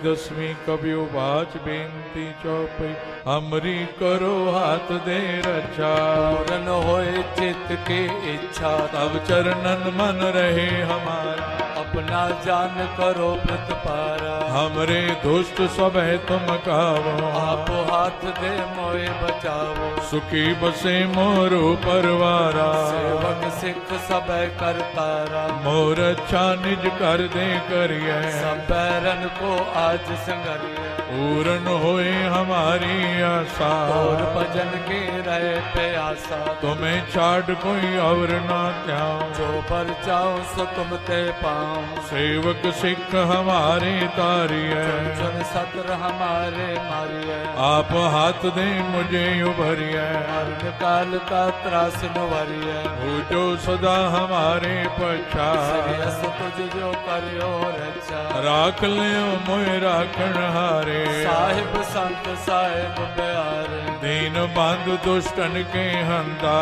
ਪਾਤਸ਼ਾਹੀ ਦਸਵੀਂ ਕਬਿਓ ਬਾਚ ਬੇਨਤੀ ਚੌਪਈ ਅਮਰੀ ਕਰੋ ਹੱਥ ਦੇ ਰਛਾ ਪੂਰਨ ਹੋਏ ਚਿਤ ਕੇ ਇੱਛਾ ਤਬ ਚਰਨਨ ਮਨ ਰਹੇ जाना जान करो मृत पारा। हमरे दुष्ट सब है तुम कहो आप हाथ दे मोए बचाओ सुखी बसे मोरो परवारा सेवक सिख सब कर तारा। मोर अच्छा निज कर दे करिए। सबको आज संगरिए। पूर्ण होए हमारी आशा। और भजन के रहे पे आशा। तुम्हें छाट कोई और ना क्या जो पर चाहो सो तुम ते पाओ। सेवक सिख हमारे तारिए। सुन सत्र हमारे मारिए। आप हाथ दे मुझे उभरिए। मरण काल का त्रास नवरिए हो जो सदा हमारे श्रेयस तुझ जो करियो रक्षा। राख लियो मोय राखण हारे। साहिब संत साहिब प्यारे। ਦੀਨ ਬੰਦ ਦੁਸ਼ਟਨ ਕੇ ਹੰਦਾ।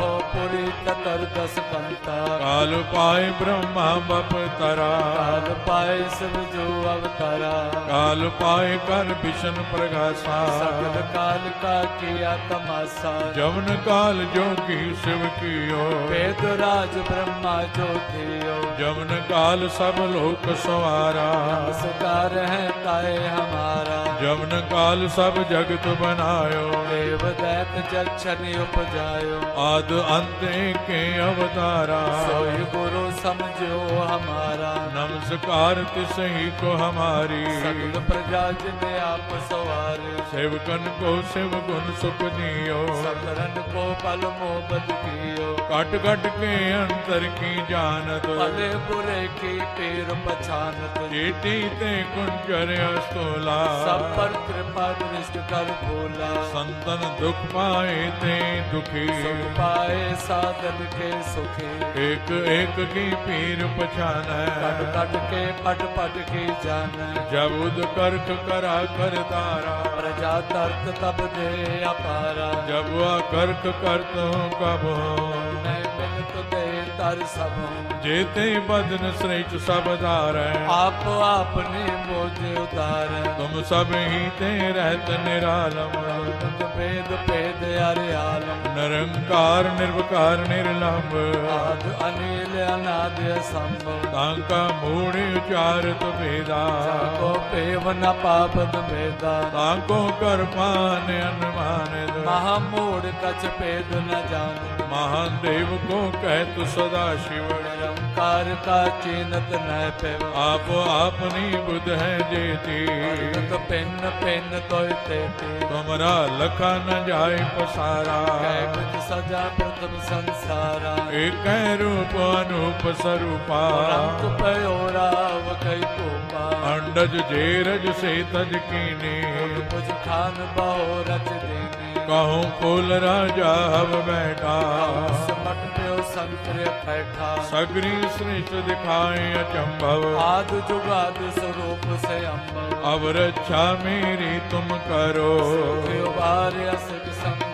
ਹੋ ਪੁਰੀ ਤਤਰ ਦਸ ਪੰਤਾ ਕਾਲ ਪਾਏ ਬ੍ਰਹਮਾ ਬਪਤਰਾ ਕਾਲ ਪਾਏ ਸਭ ਜੋ ਅਵਤਾਰਾ। ਕਾਲ ਪਾਏ ਕਰ ਵਿਸ਼ਨ ਪ੍ਰਗਾਸਾ। ਸਕਲ ਕਾਲ ਕਾ ਕੀਆ ਤਮਾਸਾ। ਜਵਨ ਕਾਲ ਜੋਗੀ ਸਿਵ ਕੀਓ। ਵੇਦ ਰਾਜ ਬ੍ਰਹਮਾ ਜੋ ਜੋਤਿਓ ਜਵਨ ਕਾਲ ਸਭ ਲੋਕ ਸਵਾਰਾ। ਨਮਸਕਾਰ ਹੈ ਤਾਏ ਹਮਾਰਾ। ਜਵਨ ਕਾਲ ਸਭ ਜਗਤ ਬਣਾਇਓ। जगत बनायो देव दैत जक्षनि उपजायो आद अंत के अवतारा सोई गुरु समझो हमारा नमस्कार तिसही को हमारी सकल प्रजा जिने आप सवारे सेवकन को शिव गुण सुख दियो सकरन को पल मोहब्बत कियो कट कट के अंतर की जानत भले बुरे की पीर पछानत चेटी ते कुंजर अस्तोला सब पर कृपा दृष्ट कर भोला ਸੰਤਨ ਦੁਖ ਪਾਏ ਤੇ ਦੁਖੀ। ਸੁਖ ਪਾਏ ਸਾਧਨ ਕੇ ਸੁਖੀ। ਇਕ ਇਕ ਕੀ ਪੀਰ ਪਛਾਨੈ। ਕਟ ਕਟ ਕੇ ਪਟ ਪਟ ਕੇ ਜਾਣੈ ਜਬ ਉਦ ਕਰਖ ਕਰਾ ਕਰ ਤਾਰਾ ਪ੍ਰਜਾ ਤਰਤ ਤਬ ਦੇ ਅਪਾਰਾ। ਜਬ ਆ ਕਰਖ ਕਰਤ ਹੂੰ ਮੈਂ ਮਿਲ ਤੁਤੇ ਤਰ ਸਭੋ ਜੇ ਤੇ ਬਦਨ ਸ੍ਰਿਸ਼ਟ ਸਭ ਧਾਰੈ। ਆਪ ਆਪਨੇ ਮੋਜ ਉਤਾਰੈ। ਤੁਮ ਸਭ ਹੀ ਤੇ ਰਹਿਤ ਨਿਰਾਲਮ। ਤੁਧ ਭੇਦ ਭੇਦ ਅਰੇ ਆਲਮ। ਨਿਰੰਕਾਰ ਨਿਰਵਕਾਰ ਨਿਰਲੰਭ। ਆਦ ਅਨੀਲ ਅਨਾਦ ਸੰਭਵ ਤਾਂਕਾ ਮੂੜ ਉਚਾਰਤ ਭੇਦਾ। ਕੋ ਪੇਵ ਨ ਪਾਪਦ ਮੇਦਾ ਤਾਂਕੋ ਕਰ ਪਾਨ ਅਨਮਾਨਿਤ। ਮਹਾ ਮੂੜ ਕਛ ਭੇਦ ਨ ਜਾਣ। ਮਹਾਦੇਵ ਕੋ ਕਹਿ ਸਦਾ। ਸ਼ਿਵ ਨਿਰੰਕਾਰ ਕਾ ਚੀਨਤ ਨਹਿ ਪਿਵ ਆਪ ਆਪਨੀ ਬੁਧ ਹੈ ਜੇਤੀ ਤਤ ਪਿੰਨ ਪਿੰਨ ਤੋਇ ਤੇਤੀ ਤੁਮਰਾ ਲਖਾ ਨ ਜਾਏ ਪਸਾਰਾ। ਕੈ ਕੁਝ ਸਜਾ ਪ੍ਰਥਮ ਸੰਸਾਰਾ। ਏਕੈ ਰੂਪ ਅਨੂਪ ਸਰੂਪਾ। ਰੰਗ ਪਇਓ ਰਾਵ ਕੈ ਕੋਪਾ ਅੰਡਜ ਜੇ ਰਜ ਸੇ ਤਜ ਕੀਨੀ। ਕੁਝ ਖਾਨ ਬਹੁ ਰਚ ਦੇਨੀ ਕਹੂੰ ਫੁੱਲ ਰਾਜਾ ਹਵ ਬੈਠਾ। ਸਮਟ ਪਿਓ ਸੰਤਰੇ ਖੈਠਾ ਸਗਰੀ ਸ੍ਰਿਸ਼ਟ ਦਿਖਾਏ ਅਚੰਭਵ। ਆਦ ਜੁਗਾਦ ਸਰੂਪ ਸੇ ਅੰਬ ਅਬ ਰੱਛਾ ਮੇਰੀ ਤੁਮ ਕਰੋ। ਕਿਉ ਬਾਰਿਆ ਸਿਧ ਸੰਗਰੋ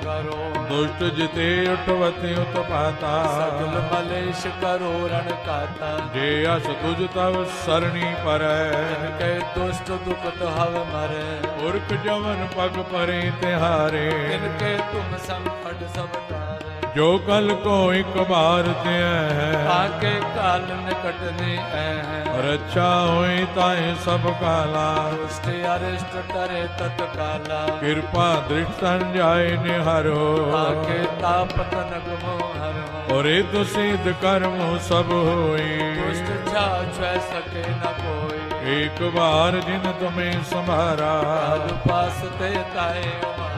ਦੁਸ਼ਟ ਜਿਤੇ ਉਠਵਤੇ ਉਤਪਾਤਾ ਸਗਲ ਮਲੇਸ਼ ਕਰੋ ਰਣ ਕਾਤਾ। ਜੇ ਅਸ ਤੁਜ ਤਵ ਸਰਣੀ ਪਰੈ। ਜਿਨ ਕੈ ਦੁਸ਼ਟ ਦੁਖਤ ਹਵ ਮਰੇ। ਪੁਰਖ ਜਵਨ ਪਗ ਪਰੇ ਤਿਹਾਰੇ। ਜਿਨ ਕੈ ਤੁਮ ਸੰਕਟ ਸਭ ਟਾਰੇ ਜੋ ਕਲ ਕੋ ਇੱਕ ਬਾਰ ਤੇ ਹੈ। ਆਕੇ ਕਾਲ ਨਿਕਟ ਨੇ ਐ। ਹੈ ਰੱਛਾ ਹੋਈ ਤਾਏ ਸਭ ਕਾਲਾ ਦੁਸ਼ਟ ਅਰਿਸ਼ਟ ਟਰੇ ਤਤ ਕਾਲਾ। ਕਿਰਪਾ ਦ੍ਰਿਸ਼ਟ ਸੰਜਾਏ ਨਿਹਰੋ ਆਕੇ ਤਾਪਤ ਨਗਮੋ ਹਰਮੋ ਔਰੇ ਤੁਸਿਧ ਕਰਮੋ ਸਭ ਹੋਈ। ਦੁਸ਼ਟ ਛਾ ਛੈ ਸਕੇ ਨ ਕੋਈ। ਇੱਕ ਬਾਰ ਜਿਨ ਤੁਮੇ ਸੰਭਾਰਾ। ਹਰ ਪਾਸ ਤੇ ਤਾਏ ਉਮਾਰਾ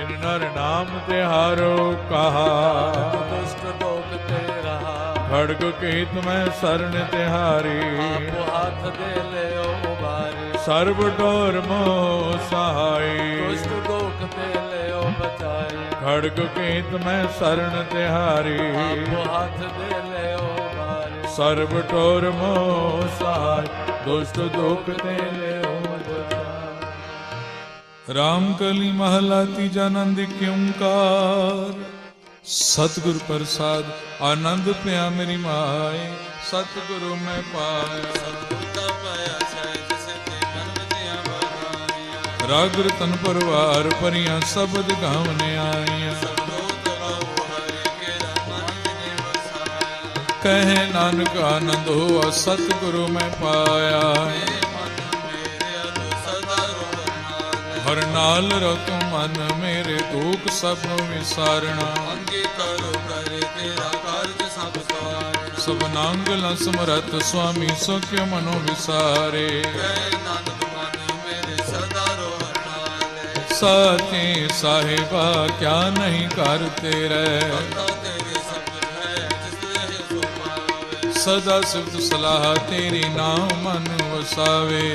ਜਿਨ ਨਰ ਨਾਮ ਤੇ ਹਾਰੋ ਕਹਾ। ਦੁਸ਼ਟ ਦੋਖ ਤੇ ਰਹਾ। ਖੜਗ ਕੀ ਤੁਮੈ ਸਰਨ ਤਿਹਾਰੀ। ਆਪੋ ਹੱਥ ਦੇ ਲਿਓ ਉਬਾਰੇ। ਸਰਬ ਡੋਰ ਮੋ ਸਹਾਈ। ਦੁਸ਼ਟ ਦੋਖ ਤੇ ਲਿਓ ਬਚਾਏ ਖੜਗ ਕੀ ਤੁਮੈ ਸਰਨ ਤਿਹਾਰੀ। ਆਪੋ ਹੱਥ ਦੇ ਲਿਓ ਉਬਾਰੇ। ਸਰਬ ਟੋਰ ਮੋ ਸਹਾਈ। ਦੁਸ਼ਟ ਦੁਖ ਤੇ ਲਿਓ ਰਾਮ ਕਲੀ ਮਹਲਾ ਤੀਜਾ ਆਨੰਦ ਓੰਕਾਰ। ਸਤਿਗੁਰ ਪ੍ਰਸਾਦ, ਆਨੰਦ ਪਿਆ ਮੇਰੀ ਮਾਏ। ਸਤਿਗੁਰੂ ਮੈਂ ਪਾਇਆ ਰਾਗ ਰਤਨ ਪਰਵਾਰ ਪਰੀਆਂ ਸਬਦ ਗਾਵਨੇ ਆਈਆਂ। ਕਹੇ ਨਾਨਕ ਆਨੰਦ ਹੋਆ, ਸਤਿਗੁਰੂ ਮੈਂ ਪਾਇਆ। ਨਾਲ ਰਤ ਮਨ ਮੇਰੇ ਦੁਖ ਸਭ ਵਿਸਾਰਣਾ। ਸਭ ਨਾਂਗਲ ਸਮਰਤ ਸੁਆਮੀ ਸੁਖਿ ਮਨੋ ਵਿਸਾਰੇ। ਸਾਚੇ ਸਾਹਿਬਾ ਕਿਆ ਨਹੀਂ ਕਰ ਤੇਰੇ। ਸਦਾ ਸਿਫਤ ਸਲਾਹ ਤੇਰੀ ਨਾਮ ਮਨ ਵਸਾਵੇ।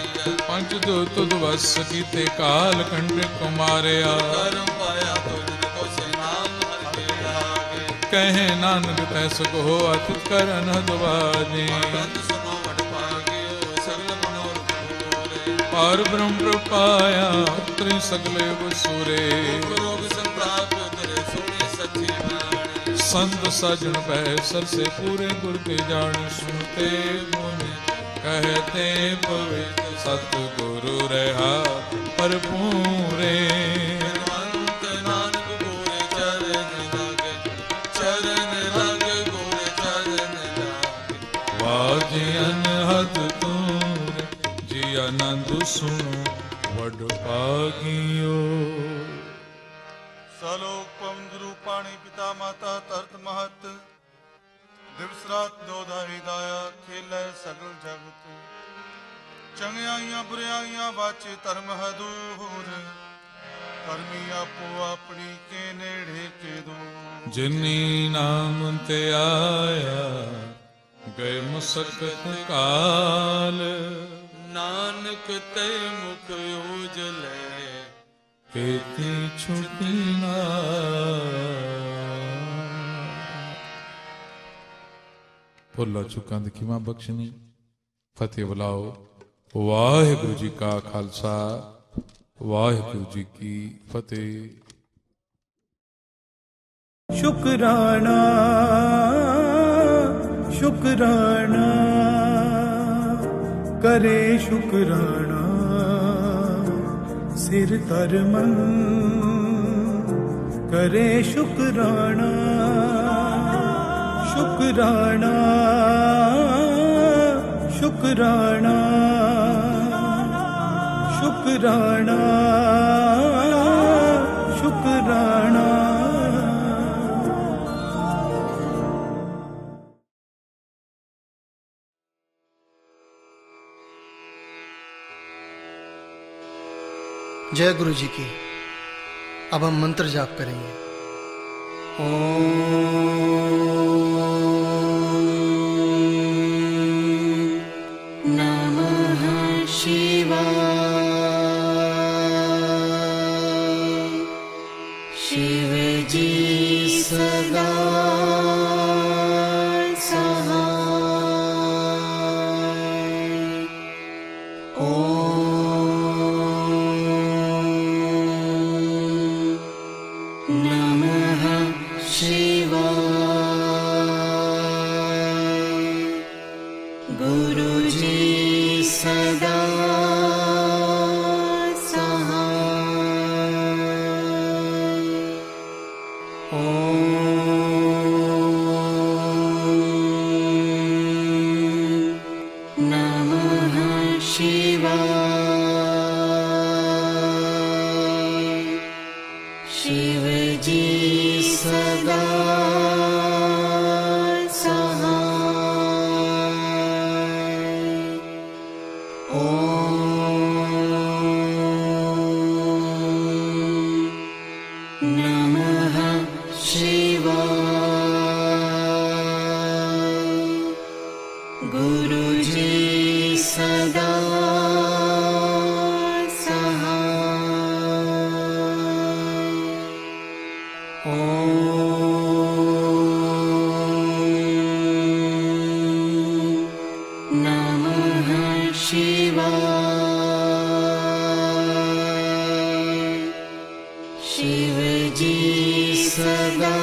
ਤੁਧ ਵਸ ਕੀਤੇ ਕਾਲ ਕੰਡ ਕੁਮਾਰਿਆ। ਕਹੇ ਨਾਨਕ ਤੈ ਸਕੋ ਅਤ ਕਰਨ ਦਵਾਜੀ। ਪਾਰ। ਬ੍ਰਹਮ ਪ੍ਰਪਾਇਆ ਉਤਰੇ ਸਗਲੇ ਵਸੂਰੇ ਸੰਤ ਸਾਜਣ ਪੈ ਸਰਸੇ ਪੂਰੇ ਗੁਰ ਕੇ ਜਾਣ ਸੁਨਤੇ ਮੋਨੇ ਕਹਤੇ ਪਵਿੱਤ ਸਤ ਗੁਰੂ ਰਹਾ ਪਰਪੂਰੇ ਵਾਜੇ ਅਨਹਦ ਤੂਰ ਜੀ ਆਨੰਦ ਸੁਣੋ, ਵਡ ਭਾਗਿਓ। ਸਲੋਕ ਪਵਨ ਗੁਰੂ ਪਾਣੀ ਪਿਤਾ ਮਾਤਾ ਤਰਤ ਮਹਤ। ਦਿਵਸ ਰਾਤ ਦੋ ਦਾ ਹਿਦਾਇਆ ਖੇਲੇ ਸਗਲ ਜਗਤ। ਚੰਗਿਆਈਆਂ ਬੁਰਿਆਈਆਂ ਵਾਚੇ ਧਰਮ ਹਦੂਰ ਧਰਮੀ ਆਪੋ ਆਪਣੀ ਕੇ ਨੇੜੇ ਕੇ ਦੋ ਜਿਨੀ ਨਾਮ ਤੇ ਆਇਆ ਗਏ ਮੁਸਕਤ ਕਾਲ। ਨਾਨਕ ਤੇ ਮੁਖ ਉਜਲੇ। ਕੀਤੀ ਛੁਟੀ ਨਾ ਭੁੱਲਾ ਚੁੱਕਾਂ ਦੀ ਖਿਮਾ ਬਖਸ਼ਣੀ ਫਤਿਹ ਬੁਲਾਓ। ਵਾਹਿਗੁਰੂ ਜੀ ਕਾ ਖਾਲਸਾ, ਵਾਹਿਗੁਰੂ ਜੀ ਕੀ ਫਤਿਹ। ਸ਼ੁਕਰਾਨਾ ਸ਼ੁਕਰਾਨਾ, ਕਰੇ ਸ਼ੁਕਰਾਨਾ, ਸਿਰ ਧਰਮੰ, ਕਰੇ ਸ਼ੁਕਰਾਨਾ। शुक्राणा शुक्राणा शुक्राणा जय गुरु जी की। अब हम मंत्र जाप करेंगे। ओम। No.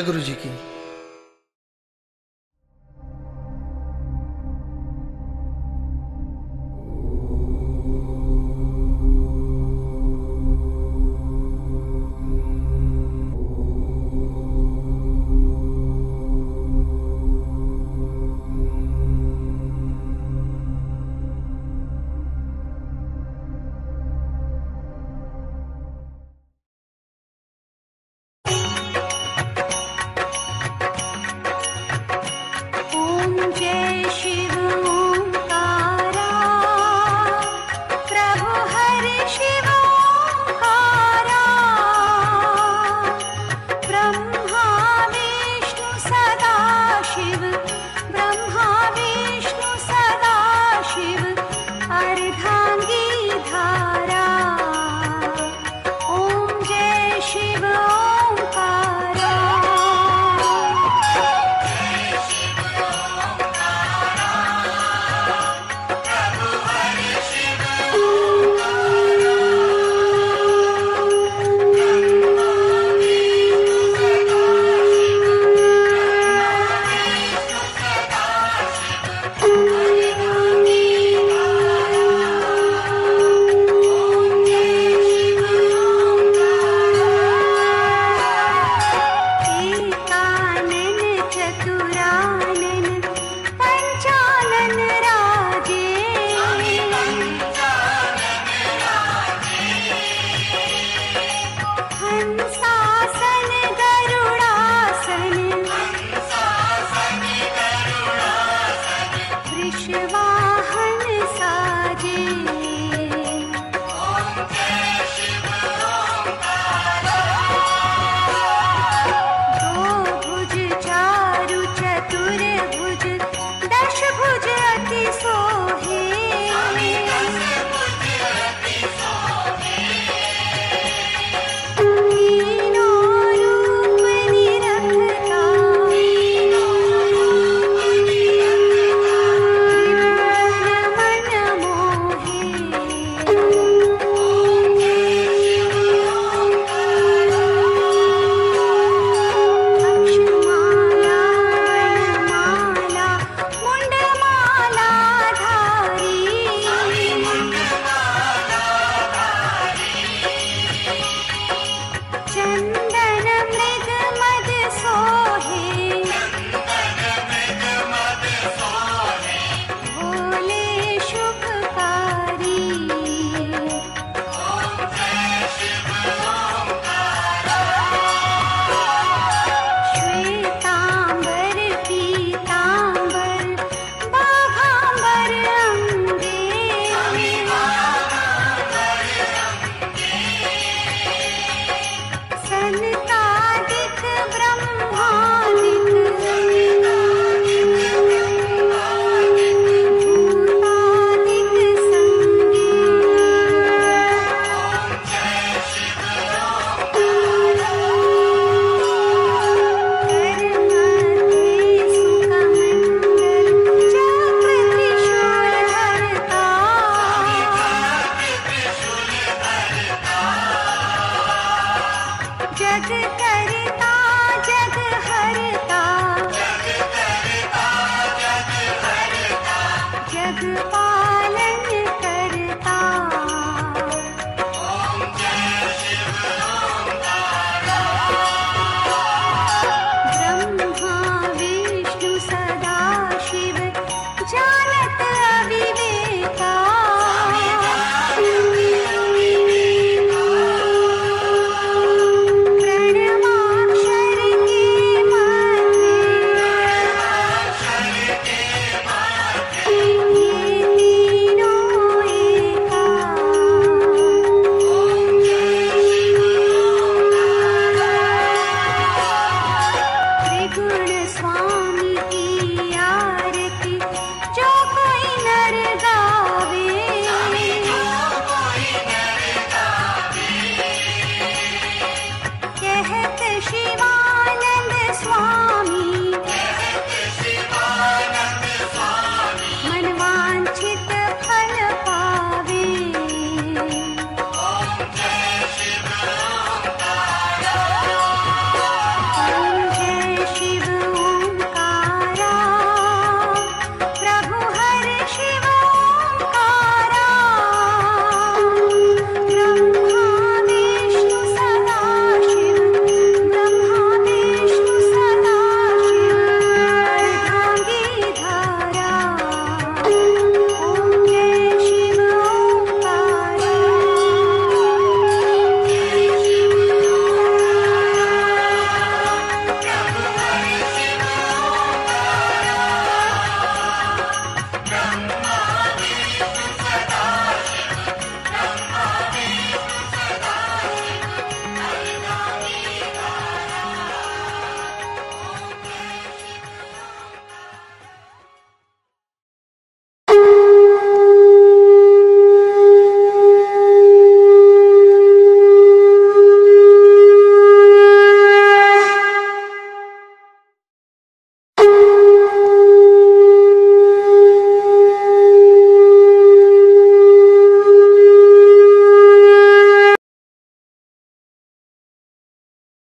ਵਾਹਿਗੁਰੂ ਜੀ ਕੀ